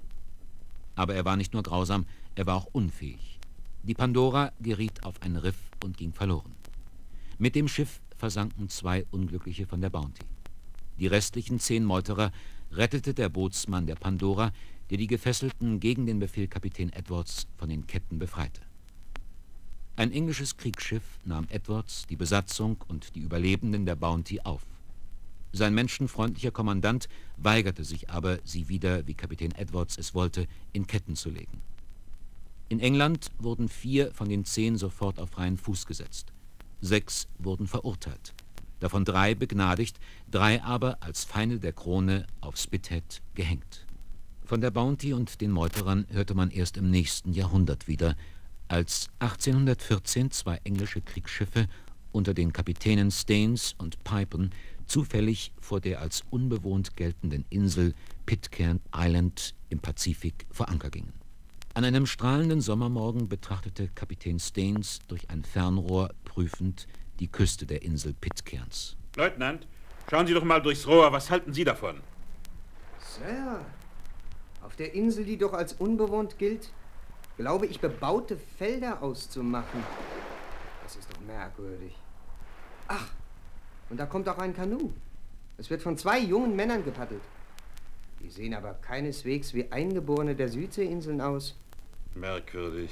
S2: Aber er war nicht nur grausam, er war auch unfähig. Die Pandora geriet auf ein Riff und ging verloren. Mit dem Schiff versanken zwei Unglückliche von der Bounty. Die restlichen zehn Meuterer rettete der Bootsmann der Pandora, der die Gefesselten gegen den Befehl Kapitän Edwards von den Ketten befreite. Ein englisches Kriegsschiff nahm Edwards, die Besatzung und die Überlebenden der Bounty auf. Sein menschenfreundlicher Kommandant weigerte sich aber, sie wieder, wie Kapitän Edwards es wollte, in Ketten zu legen. In England wurden vier von den zehn sofort auf freien Fuß gesetzt. Sechs wurden verurteilt, davon drei begnadigt, drei aber als Feinde der Krone auf Spithead gehängt. Von der Bounty und den Meuterern hörte man erst im nächsten Jahrhundert wieder, als 1814 zwei englische Kriegsschiffe unter den Kapitänen Staines und Pipen zufällig vor der als unbewohnt geltenden Insel Pitcairn Island im Pazifik vor Anker gingen. An einem strahlenden Sommermorgen betrachtete Kapitän Staines durch ein Fernrohr prüfend die Küste der Insel Pitcairns.
S20: Leutnant, schauen Sie doch mal durchs Rohr. Was halten Sie davon?
S15: Sir, auf der Insel, die doch als unbewohnt gilt, glaube ich, bebaute Felder auszumachen. Das ist doch merkwürdig. Ach, und da kommt auch ein Kanu. Es wird von zwei jungen Männern gepaddelt. Die sehen aber keineswegs wie Eingeborene der Südseeinseln aus.
S20: Merkwürdig.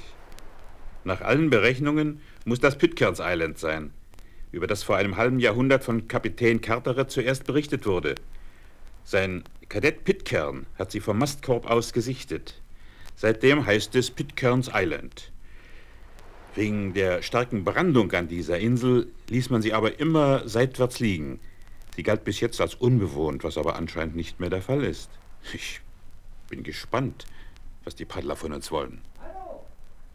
S20: Nach allen Berechnungen muss das Pitcairns Island sein, über das vor einem halben Jahrhundert von Kapitän Carteret zuerst berichtet wurde. Sein Kadett Pitcairn hat sie vom Mastkorb aus gesichtet. Seitdem heißt es Pitcairns Island. Wegen der starken Brandung an dieser Insel ließ man sie aber immer seitwärts liegen. Sie galt bis jetzt als unbewohnt, was aber anscheinend nicht mehr der Fall ist. Ich bin gespannt, was die Paddler von uns wollen.
S10: Hallo,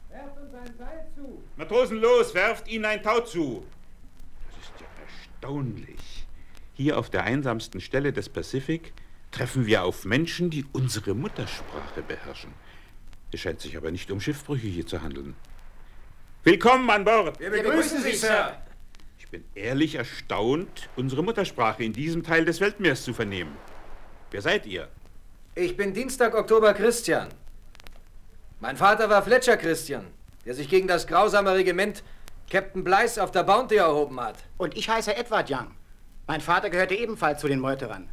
S10: werft uns ein Seil zu.
S20: Matrosen, los, werft ihnen ein Tau zu. Das ist ja erstaunlich. Hier auf der einsamsten Stelle des Pazifik treffen wir auf Menschen, die unsere Muttersprache beherrschen. Es scheint sich aber nicht um Schiffbrüche hier zu handeln. Willkommen an Bord!
S10: Wir begrüßen Sie, Sir!
S20: Ich bin ehrlich erstaunt, unsere Muttersprache in diesem Teil des Weltmeers zu vernehmen. Wer seid ihr?
S18: Ich bin Dienstag Oktober Christian. Mein Vater war Fletcher Christian, der sich gegen das grausame Regiment Captain Blythe auf der Bounty erhoben hat.
S7: Und ich heiße Edward Young. Mein Vater gehörte ebenfalls zu den Meuterern.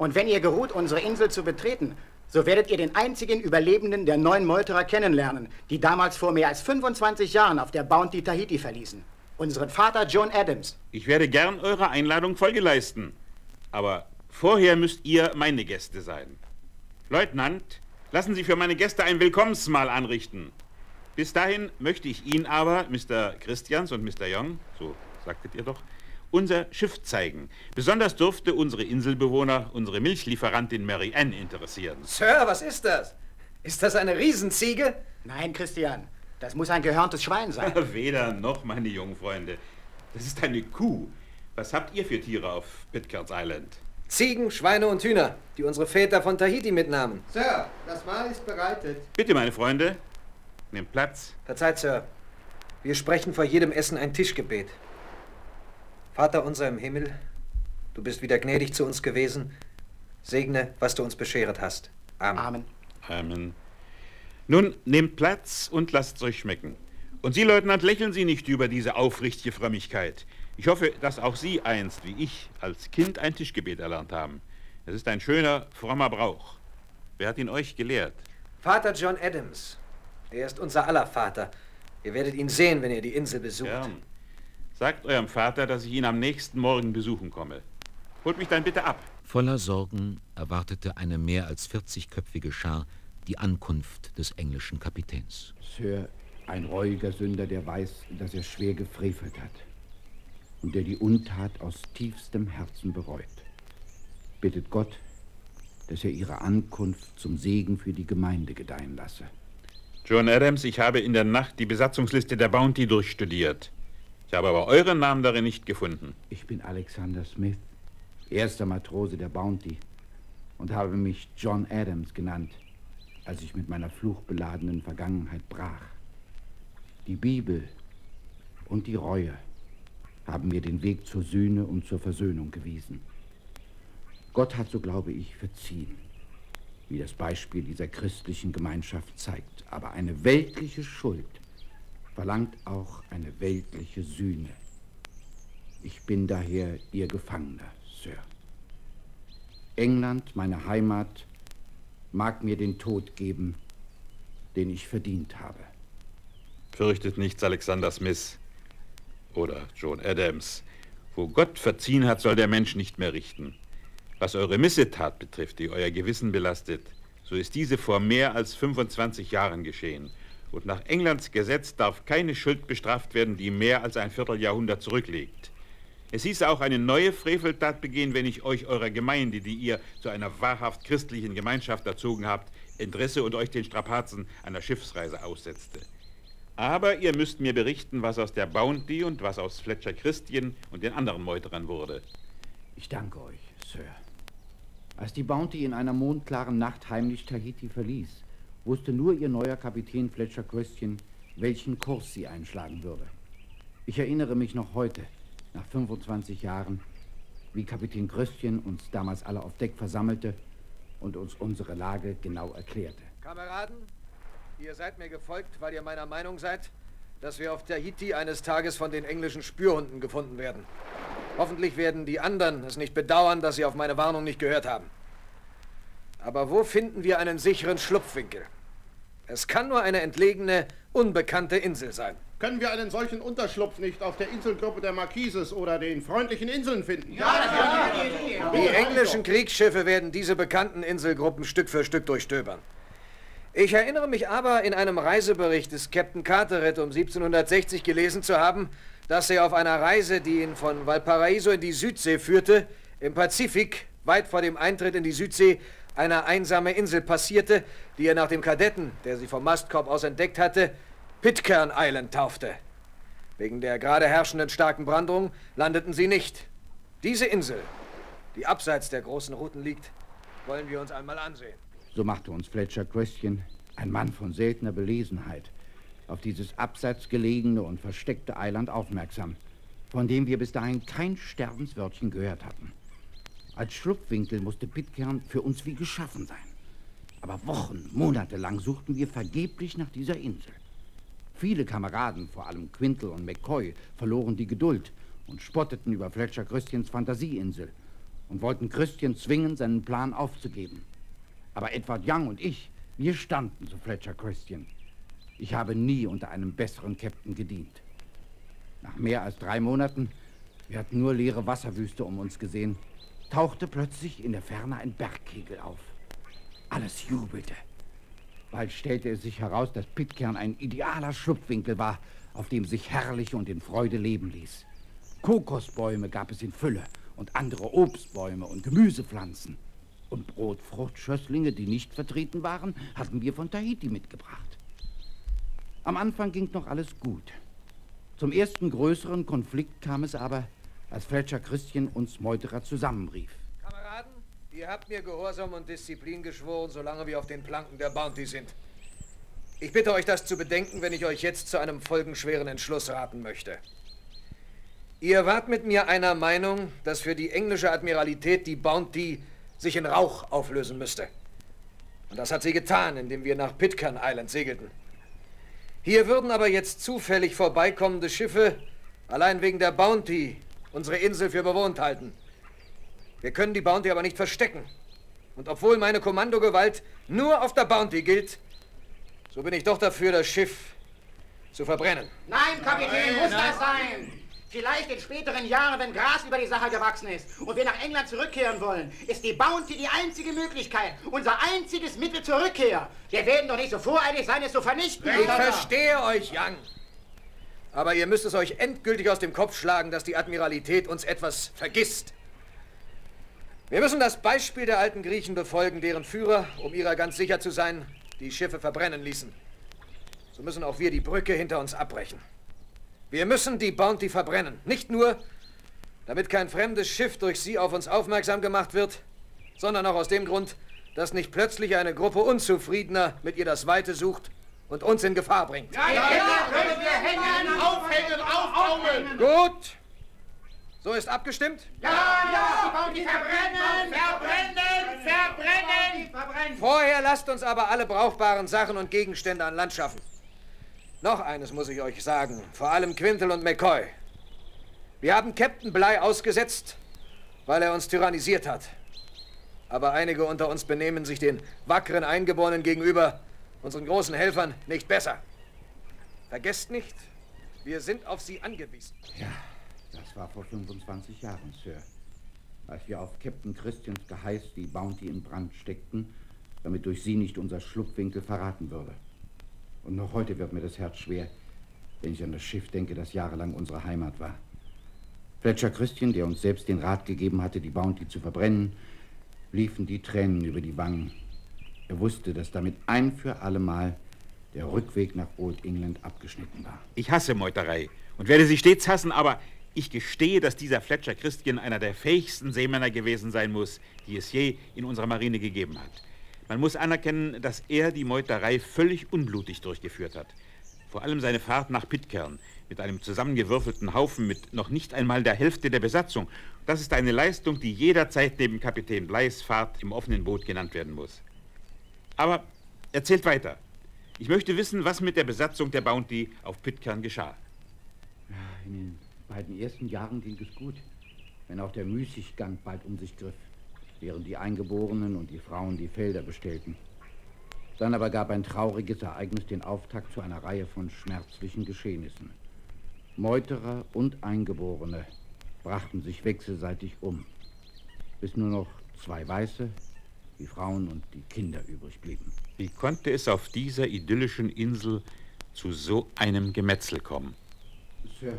S7: Und wenn ihr geruht, unsere Insel zu betreten, so werdet ihr den einzigen Überlebenden der neun Meuterer kennenlernen, die damals vor mehr als 25 Jahren auf der Bounty Tahiti verließen. Unseren Vater John Adams.
S20: Ich werde gern eurer Einladung Folge leisten. Aber vorher müsst ihr meine Gäste sein. Leutnant, lassen Sie für meine Gäste ein Willkommensmahl anrichten. Bis dahin möchte ich Ihnen aber, Mr. Christians und Mr. Young, so sagtet ihr doch, unser Schiff zeigen. Besonders durfte unsere Inselbewohner unsere Milchlieferantin Mary Ann interessieren.
S18: Sir, was ist das? Ist das eine Riesenziege?
S7: Nein, Christian. Das muss ein gehörntes Schwein sein.
S20: Weder noch, meine jungen Freunde. Das ist eine Kuh. Was habt ihr für Tiere auf Pitcairns Island?
S18: Ziegen, Schweine und Hühner, die unsere Väter von Tahiti mitnahmen.
S15: Sir, das Mahl ist bereitet.
S20: Bitte, meine Freunde, nehmt Platz.
S18: Verzeiht, Sir. Wir sprechen vor jedem Essen ein Tischgebet. Vater unser im Himmel, du bist wieder gnädig zu uns gewesen. Segne, was du uns bescheret hast. Amen.
S7: Amen.
S20: Amen. Nun, nehmt Platz und lasst es euch schmecken. Und Sie, Leutnant, lächeln Sie nicht über diese aufrichtige Frömmigkeit. Ich hoffe, dass auch Sie einst, wie ich, als Kind ein Tischgebet erlernt haben. Es ist ein schöner, frommer Brauch. Wer hat ihn euch gelehrt?
S18: Vater John Adams. Er ist unser aller Vater. Ihr werdet ihn sehen, wenn ihr die Insel besucht.
S20: Gern. Sagt eurem Vater, dass ich ihn am nächsten Morgen besuchen komme. Holt mich dann bitte ab.
S2: Voller Sorgen erwartete eine mehr als 40-köpfige Schar die Ankunft des englischen Kapitäns.
S5: Sir, ein reuiger Sünder, der weiß, dass er schwer gefrevelt hat und der die Untat aus tiefstem Herzen bereut. Bittet Gott, dass er ihre Ankunft zum Segen für die Gemeinde gedeihen lasse.
S20: John Adams, ich habe in der Nacht die Besatzungsliste der Bounty durchstudiert. Ich habe aber euren Namen darin nicht gefunden.
S5: Ich bin Alexander Smith, erster Matrose der Bounty und habe mich John Adams genannt, als ich mit meiner fluchbeladenen Vergangenheit brach. Die Bibel und die Reue haben mir den Weg zur Sühne und zur Versöhnung gewiesen. Gott hat, so glaube ich, verziehen, wie das Beispiel dieser christlichen Gemeinschaft zeigt. Aber eine weltliche Schuld verlangt auch eine weltliche Sühne. Ich bin daher Ihr Gefangener, Sir. England, meine Heimat, mag mir den Tod geben, den ich verdient habe.
S20: Fürchtet nichts, Alexander Smith oder John Adams. Wo Gott verziehen hat, soll der Mensch nicht mehr richten. Was eure Missetat betrifft, die euer Gewissen belastet, so ist diese vor mehr als 25 Jahren geschehen. Und nach Englands Gesetz darf keine Schuld bestraft werden, die mehr als ein Vierteljahrhundert zurückliegt. Es hieß auch eine neue Freveltat begehen, wenn ich euch eurer Gemeinde, die ihr zu einer wahrhaft christlichen Gemeinschaft erzogen habt, entrisse und euch den Strapazen einer Schiffsreise aussetzte. Aber ihr müsst mir berichten, was aus der Bounty und was aus Fletcher Christian und den anderen Meuterern wurde.
S5: Ich danke euch, Sir. Als die Bounty in einer mondklaren Nacht heimlich Tahiti verließ, wusste nur ihr neuer Kapitän Fletcher Christian, welchen Kurs sie einschlagen würde. Ich erinnere mich noch heute, nach 25 Jahren, wie Kapitän Christian uns damals alle auf Deck versammelte und uns unsere Lage genau erklärte.
S9: Kameraden, ihr seid mir gefolgt, weil ihr meiner Meinung seid, dass wir auf Tahiti eines Tages von den englischen Spürhunden gefunden werden. Hoffentlich werden die anderen es nicht bedauern, dass sie auf meine Warnung nicht gehört haben. Aber wo finden wir einen sicheren Schlupfwinkel? Es kann nur eine entlegene, unbekannte Insel sein.
S6: Können wir einen solchen Unterschlupf nicht auf der Inselgruppe der Marquises oder den freundlichen Inseln finden?
S9: Die englischen Kriegsschiffe werden diese bekannten Inselgruppen Stück für Stück durchstöbern. Ich erinnere mich aber, in einem Reisebericht des Captain Carteret um 1760 gelesen zu haben, dass er auf einer Reise, die ihn von Valparaiso in die Südsee führte, im Pazifik, weit vor dem Eintritt in die Südsee, eine einsame Insel passierte, die er nach dem Kadetten, der sie vom Mastkorb aus entdeckt hatte, Pitcairn Island taufte. Wegen der gerade herrschenden starken Brandung landeten sie nicht. Diese Insel, die abseits der großen Routen liegt, wollen wir uns einmal ansehen.
S5: So machte uns Fletcher Christian, ein Mann von seltener Belesenheit, auf dieses abseits gelegene und versteckte Eiland aufmerksam, von dem wir bis dahin kein Sterbenswörtchen gehört hatten. Als Schlupfwinkel musste Pitcairn für uns wie geschaffen sein. Aber Wochen, Monate lang suchten wir vergeblich nach dieser Insel. Viele Kameraden, vor allem Quintel und McCoy, verloren die Geduld und spotteten über Fletcher Christians Fantasieinsel und wollten Christian zwingen, seinen Plan aufzugeben. Aber Edward Young und ich, wir standen zu Fletcher Christian. Ich habe nie unter einem besseren Captain gedient. Nach mehr als drei Monaten, wir hatten nur leere Wasserwüste um uns gesehen, tauchte plötzlich in der Ferne ein Bergkegel auf. Alles jubelte. Bald stellte es sich heraus, dass Pitcairn ein idealer Schlupfwinkel war, auf dem sich herrlich und in Freude leben ließ. Kokosbäume gab es in Fülle und andere Obstbäume und Gemüsepflanzen. Und Brotfruchtschösslinge, die nicht vertreten waren, hatten wir von Tahiti mitgebracht. Am Anfang ging noch alles gut. Zum ersten größeren Konflikt kam es aber, als Fletcher Christian uns Meuterer zusammenrief.
S9: Kameraden, ihr habt mir Gehorsam und Disziplin geschworen, solange wir auf den Planken der Bounty sind. Ich bitte euch, das zu bedenken, wenn ich euch jetzt zu einem folgenschweren Entschluss raten möchte. Ihr wart mit mir einer Meinung, dass für die englische Admiralität die Bounty sich in Rauch auflösen müsste. Und das hat sie getan, indem wir nach Pitcairn Island segelten. Hier würden aber jetzt zufällig vorbeikommende Schiffe allein wegen der Bounty unsere Insel für bewohnt halten. Wir können die Bounty aber nicht verstecken. Und obwohl meine Kommandogewalt nur auf der Bounty gilt, so bin ich doch dafür, das Schiff zu verbrennen.
S7: Nein, Kapitän, muss das sein? Vielleicht in späteren Jahren, wenn Gras über die Sache gewachsen ist und wir nach England zurückkehren wollen, ist die Bounty die einzige Möglichkeit, unser einziges Mittel zur Rückkehr. Wir werden doch nicht so voreilig sein, es zu vernichten.
S9: Ich verstehe euch, Young. Aber ihr müsst es euch endgültig aus dem Kopf schlagen, dass die Admiralität uns etwas vergisst. Wir müssen das Beispiel der alten Griechen befolgen, deren Führer, um ihrer ganz sicher zu sein, die Schiffe verbrennen ließen. So müssen auch wir die Brücke hinter uns abbrechen. Wir müssen die Bounty verbrennen. Nicht nur, damit kein fremdes Schiff durch sie auf uns aufmerksam gemacht wird, sondern auch aus dem Grund, dass nicht plötzlich eine Gruppe Unzufriedener mit ihr das Weite sucht und uns in Gefahr bringt.
S10: Ja, ja, ja, können wir hängen, aufhängen, aufbaumeln.
S9: Gut. So ist abgestimmt?
S10: Ja, ja, Bounty verbrennen, verbrennen, verbrennen, verbrennen.
S9: Vorher lasst uns aber alle brauchbaren Sachen und Gegenstände an Land schaffen. Noch eines muss ich euch sagen, vor allem Quintel und McCoy. Wir haben Captain Bligh ausgesetzt, weil er uns tyrannisiert hat.
S18: Aber einige unter uns benehmen sich den wackeren Eingeborenen gegenüber, unseren großen Helfern, nicht besser. Vergesst nicht, wir sind auf sie angewiesen.
S5: Ja, das war vor 25 Jahren, Sir. Als wir auf Captain Christians Geheiß die Bounty in Brand steckten, damit durch sie nicht unser Schlupfwinkel verraten würde. Und noch heute wird mir das Herz schwer, wenn ich an das Schiff denke, das jahrelang unsere Heimat war. Fletcher Christian, der uns selbst den Rat gegeben hatte, die Bounty zu verbrennen, liefen die Tränen über die Wangen. Er wusste, dass damit ein für allemal der Rückweg nach Old England abgeschnitten war.
S20: Ich hasse Meuterei und werde sie stets hassen, aber ich gestehe, dass dieser Fletcher Christian einer der fähigsten Seemänner gewesen sein muss, die es je in unserer Marine gegeben hat. Man muss anerkennen, dass er die Meuterei völlig unblutig durchgeführt hat. Vor allem seine Fahrt nach Pitcairn mit einem zusammengewürfelten Haufen mit noch nicht einmal der Hälfte der Besatzung. Das ist eine Leistung, die jederzeit neben Kapitän Bleis Fahrt im offenen Boot genannt werden muss. Aber erzählt weiter. Ich möchte wissen, was mit der Besatzung der Bounty auf Pitcairn geschah.
S5: In den beiden ersten Jahren ging es gut, wenn auch der Müßiggang bald um sich griff während die Eingeborenen und die Frauen die Felder bestellten. Dann aber gab ein trauriges Ereignis den Auftakt zu einer Reihe von schmerzlichen Geschehnissen. Meuterer und Eingeborene brachten sich wechselseitig um, bis nur noch zwei Weiße, die Frauen und die Kinder übrig blieben.
S20: Wie konnte es auf dieser idyllischen Insel zu so einem Gemetzel kommen?
S5: Sir,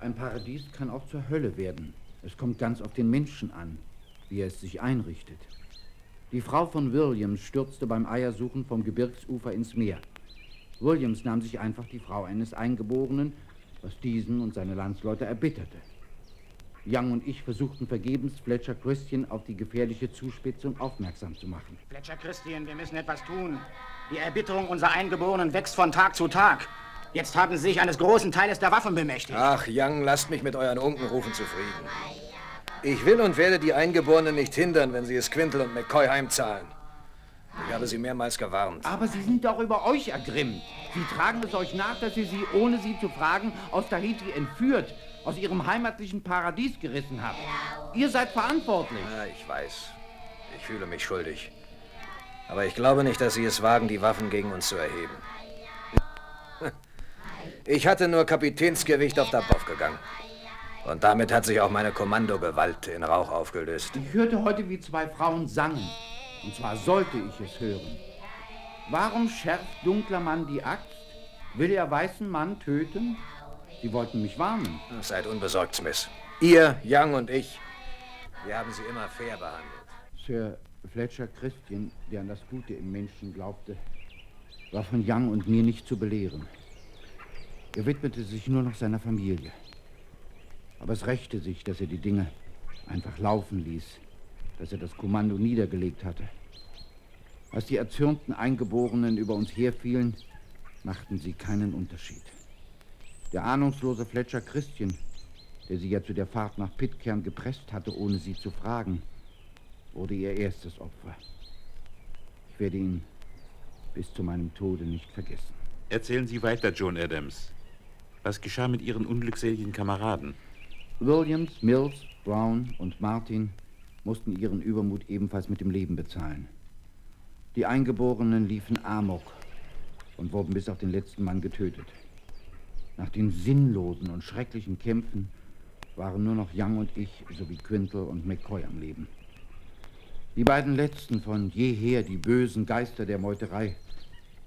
S5: ein Paradies kann auch zur Hölle werden. Es kommt ganz auf den Menschen an wie es sich einrichtet. Die Frau von Williams stürzte beim Eiersuchen vom Gebirgsufer ins Meer. Williams nahm sich einfach die Frau eines Eingeborenen, was diesen und seine Landsleute erbitterte. Young und ich versuchten vergebens, Fletcher Christian auf die gefährliche Zuspitzung aufmerksam zu machen.
S7: Fletcher Christian, wir müssen etwas tun. Die Erbitterung unserer Eingeborenen wächst von Tag zu Tag. Jetzt haben sie sich eines großen Teiles der Waffen bemächtigt.
S18: Ach, Young, lasst mich mit euren Unkenrufen zufrieden. Ich will und werde die Eingeborenen nicht hindern, wenn sie es Quintel und McCoy heimzahlen. Ich habe sie mehrmals gewarnt.
S5: Aber sie sind doch über euch ergrimmt. Sie tragen es euch nach, dass ihr sie, ohne sie zu fragen, aus Tahiti entführt, aus ihrem heimatlichen Paradies gerissen habt. Ihr seid verantwortlich.
S18: Ja, ich weiß. Ich fühle mich schuldig. Aber ich glaube nicht, dass sie es wagen, die Waffen gegen uns zu erheben. Ich hatte nur Kapitänsgewicht auf der Boff gegangen. Und damit hat sich auch meine Kommandogewalt in Rauch aufgelöst.
S5: Ich hörte heute, wie zwei Frauen sangen. Und zwar sollte ich es hören. Warum schärft dunkler Mann die Axt? Will er weißen Mann töten? Sie wollten mich warnen.
S18: Seid unbesorgt, Smith. Ihr, Young und ich, wir haben sie immer fair behandelt.
S5: Sir Fletcher Christian, der an das Gute im Menschen glaubte, war von Young und mir nicht zu belehren. Er widmete sich nur noch seiner Familie. Aber es rächte sich, dass er die Dinge einfach laufen ließ, dass er das Kommando niedergelegt hatte. Als die erzürnten Eingeborenen über uns herfielen, machten sie keinen Unterschied. Der ahnungslose Fletcher Christian, der sie ja zu der Fahrt nach Pitcairn gepresst hatte, ohne sie zu fragen, wurde ihr erstes Opfer. Ich werde ihn bis zu meinem Tode nicht vergessen.
S20: Erzählen Sie weiter, John Adams. Was geschah mit Ihren unglückseligen Kameraden?
S5: Williams, Mills, Brown und Martin mussten ihren Übermut ebenfalls mit dem Leben bezahlen. Die Eingeborenen liefen Amok und wurden bis auf den letzten Mann getötet. Nach den sinnlosen und schrecklichen Kämpfen waren nur noch Young und ich sowie Quintal und McCoy am Leben. Die beiden letzten von jeher die bösen Geister der Meuterei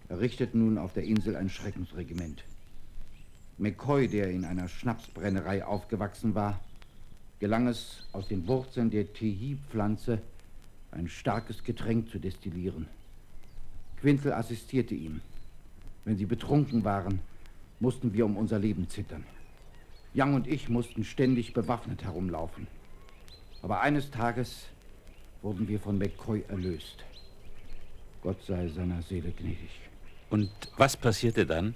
S5: errichteten nun auf der Insel ein Schreckensregiment. McCoy, der in einer Schnapsbrennerei aufgewachsen war, gelang es, aus den Wurzeln der Tehi-Pflanze ein starkes Getränk zu destillieren. Quintel assistierte ihm. Wenn sie betrunken waren, mussten wir um unser Leben zittern. Young und ich mussten ständig bewaffnet herumlaufen. Aber eines Tages wurden wir von McCoy erlöst. Gott sei seiner Seele gnädig.
S20: Und was passierte dann?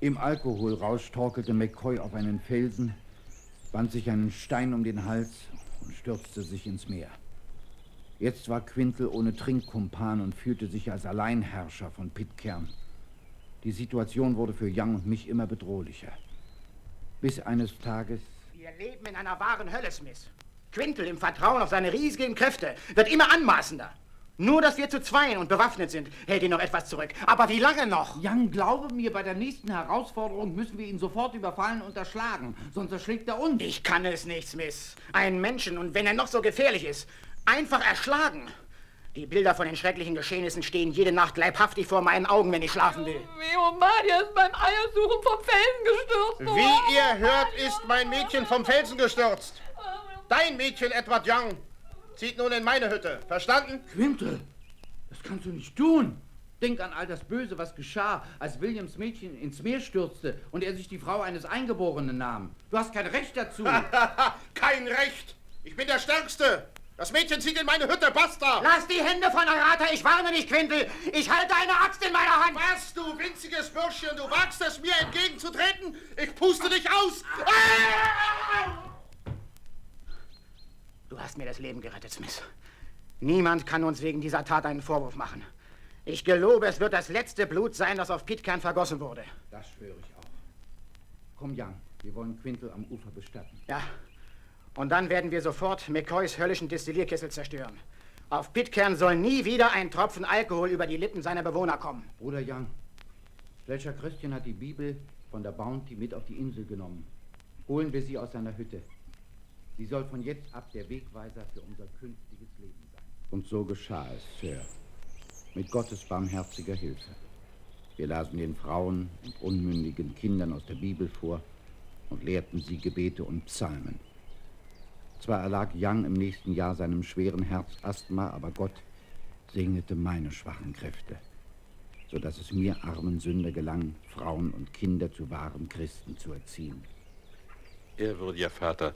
S5: Im Alkoholrausch torkelte McCoy auf einen Felsen, band sich einen Stein um den Hals und stürzte sich ins Meer. Jetzt war Quintel ohne Trinkkumpan und fühlte sich als Alleinherrscher von Pitcairn. Die Situation wurde für Young und mich immer bedrohlicher. Bis eines Tages...
S7: Wir leben in einer wahren Hölle, Smith. Quintel im Vertrauen auf seine riesigen Kräfte wird immer anmaßender. Nur, dass wir zu zweien und bewaffnet sind, hält ihn noch etwas zurück. Aber wie lange noch?
S5: Young, glaube mir, bei der nächsten Herausforderung müssen wir ihn sofort überfallen und erschlagen. Sonst erschlägt er uns.
S7: Ich kann es nicht, Smith. Einen Menschen, und wenn er noch so gefährlich ist, einfach erschlagen. Die Bilder von den schrecklichen Geschehnissen stehen jede Nacht leibhaftig vor meinen Augen, wenn ich schlafen will.
S21: Mio Maria ist beim Eiersuchen vom Felsen gestürzt worden.
S6: Wie ihr hört, ist mein Mädchen vom Felsen gestürzt. Dein Mädchen, Edward Young, zieht nun in meine Hütte. Verstanden?
S5: Quintel, das kannst du nicht tun. Denk an all das Böse, was geschah, als Williams Mädchen ins Meer stürzte und er sich die Frau eines Eingeborenen nahm. Du hast kein Recht dazu.
S6: Kein Recht. Ich bin der Stärkste. Das Mädchen zieht in meine Hütte, basta!
S7: Lass die Hände von Arata, ich warne dich, Quintel! Ich halte eine Axt in meiner Hand!
S6: Was, du winziges Bürschchen, du wagst es, mir entgegenzutreten? Ich puste dich aus!
S7: Du hast mir das Leben gerettet, Smith. Niemand kann uns wegen dieser Tat einen Vorwurf machen. Ich gelobe, es wird das letzte Blut sein, das auf Pitcairn vergossen wurde.
S5: Das schwöre ich auch. Komm, Young, wir wollen Quintel am Ufer bestatten.
S7: Ja, und dann werden wir sofort McCoys höllischen Destillierkessel zerstören. Auf Pitcairn soll nie wieder ein Tropfen Alkohol über die Lippen seiner Bewohner kommen.
S5: Bruder Young, Fletcher Christian hat die Bibel von der Bounty mit auf die Insel genommen. Holen wir sie aus seiner Hütte. Sie soll von jetzt ab der Wegweiser für unser künftiges Leben sein. Und so geschah es, Sir. Mit Gottes barmherziger Hilfe. Wir lasen den Frauen und unmündigen Kindern aus der Bibel vor und lehrten sie Gebete und Psalmen. Zwar erlag Young im nächsten Jahr seinem schweren Herzasthma, aber Gott segnete meine schwachen Kräfte, so dass es mir armen Sünder gelang, Frauen und Kinder zu wahren Christen zu erziehen.
S20: Ehrwürdiger Vater,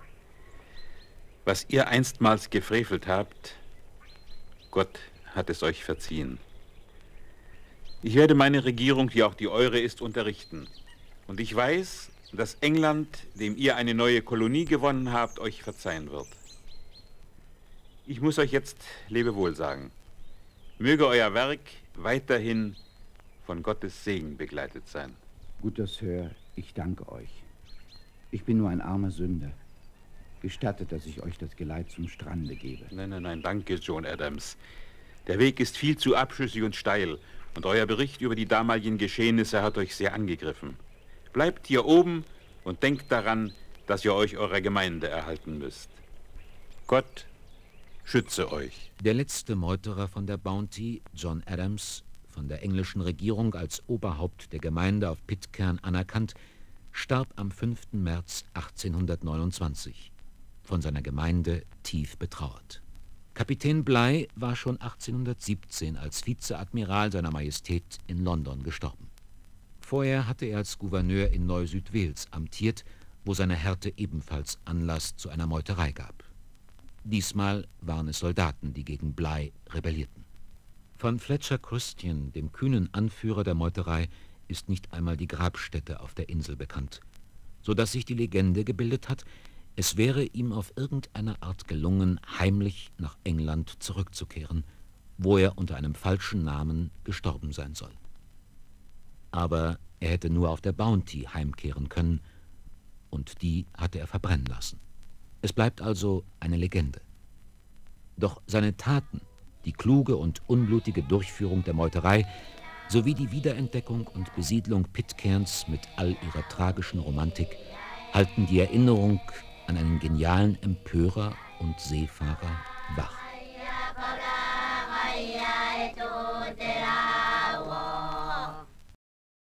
S20: was ihr einstmals gefrevelt habt, Gott hat es euch verziehen. Ich werde meine Regierung, die auch die eure ist, unterrichten. Und ich weiß, dass England, dem ihr eine neue Kolonie gewonnen habt, euch verzeihen wird. Ich muss euch jetzt Lebewohl sagen. Möge euer Werk weiterhin von Gottes Segen begleitet sein.
S5: Guter Sir, ich danke euch. Ich bin nur ein armer Sünder. Gestattet, dass ich euch das Geleit zum Strande gebe.
S20: Nein, nein, nein, danke, John Adams. Der Weg ist viel zu abschüssig und steil, und euer Bericht über die damaligen Geschehnisse hat euch sehr angegriffen. Bleibt hier oben und denkt daran, dass ihr euch eurer Gemeinde erhalten müsst. Gott schütze euch.
S2: Der letzte Meuterer von der Bounty, John Adams, von der englischen Regierung als Oberhaupt der Gemeinde auf Pitcairn anerkannt, starb am 5. März 1829, von seiner Gemeinde tief betrauert. Kapitän Bligh war schon 1817 als Vizeadmiral seiner Majestät in London gestorben. Vorher hatte er als Gouverneur in Neu-Südwales amtiert, wo seine Härte ebenfalls Anlass zu einer Meuterei gab. Diesmal waren es Soldaten, die gegen Bligh rebellierten. Von Fletcher Christian, dem kühnen Anführer der Meuterei, ist nicht einmal die Grabstätte auf der Insel bekannt, so dass sich die Legende gebildet hat, es wäre ihm auf irgendeine Art gelungen, heimlich nach England zurückzukehren, wo er unter einem falschen Namen gestorben sein soll. Aber er hätte nur auf der Bounty heimkehren können, und die hatte er verbrennen lassen. Es bleibt also eine Legende. Doch seine Taten, die kluge und unblutige Durchführung der Meuterei sowie die Wiederentdeckung und Besiedlung Pitcairns mit all ihrer tragischen Romantik halten die Erinnerung an einen genialen Empörer und Seefahrer wach.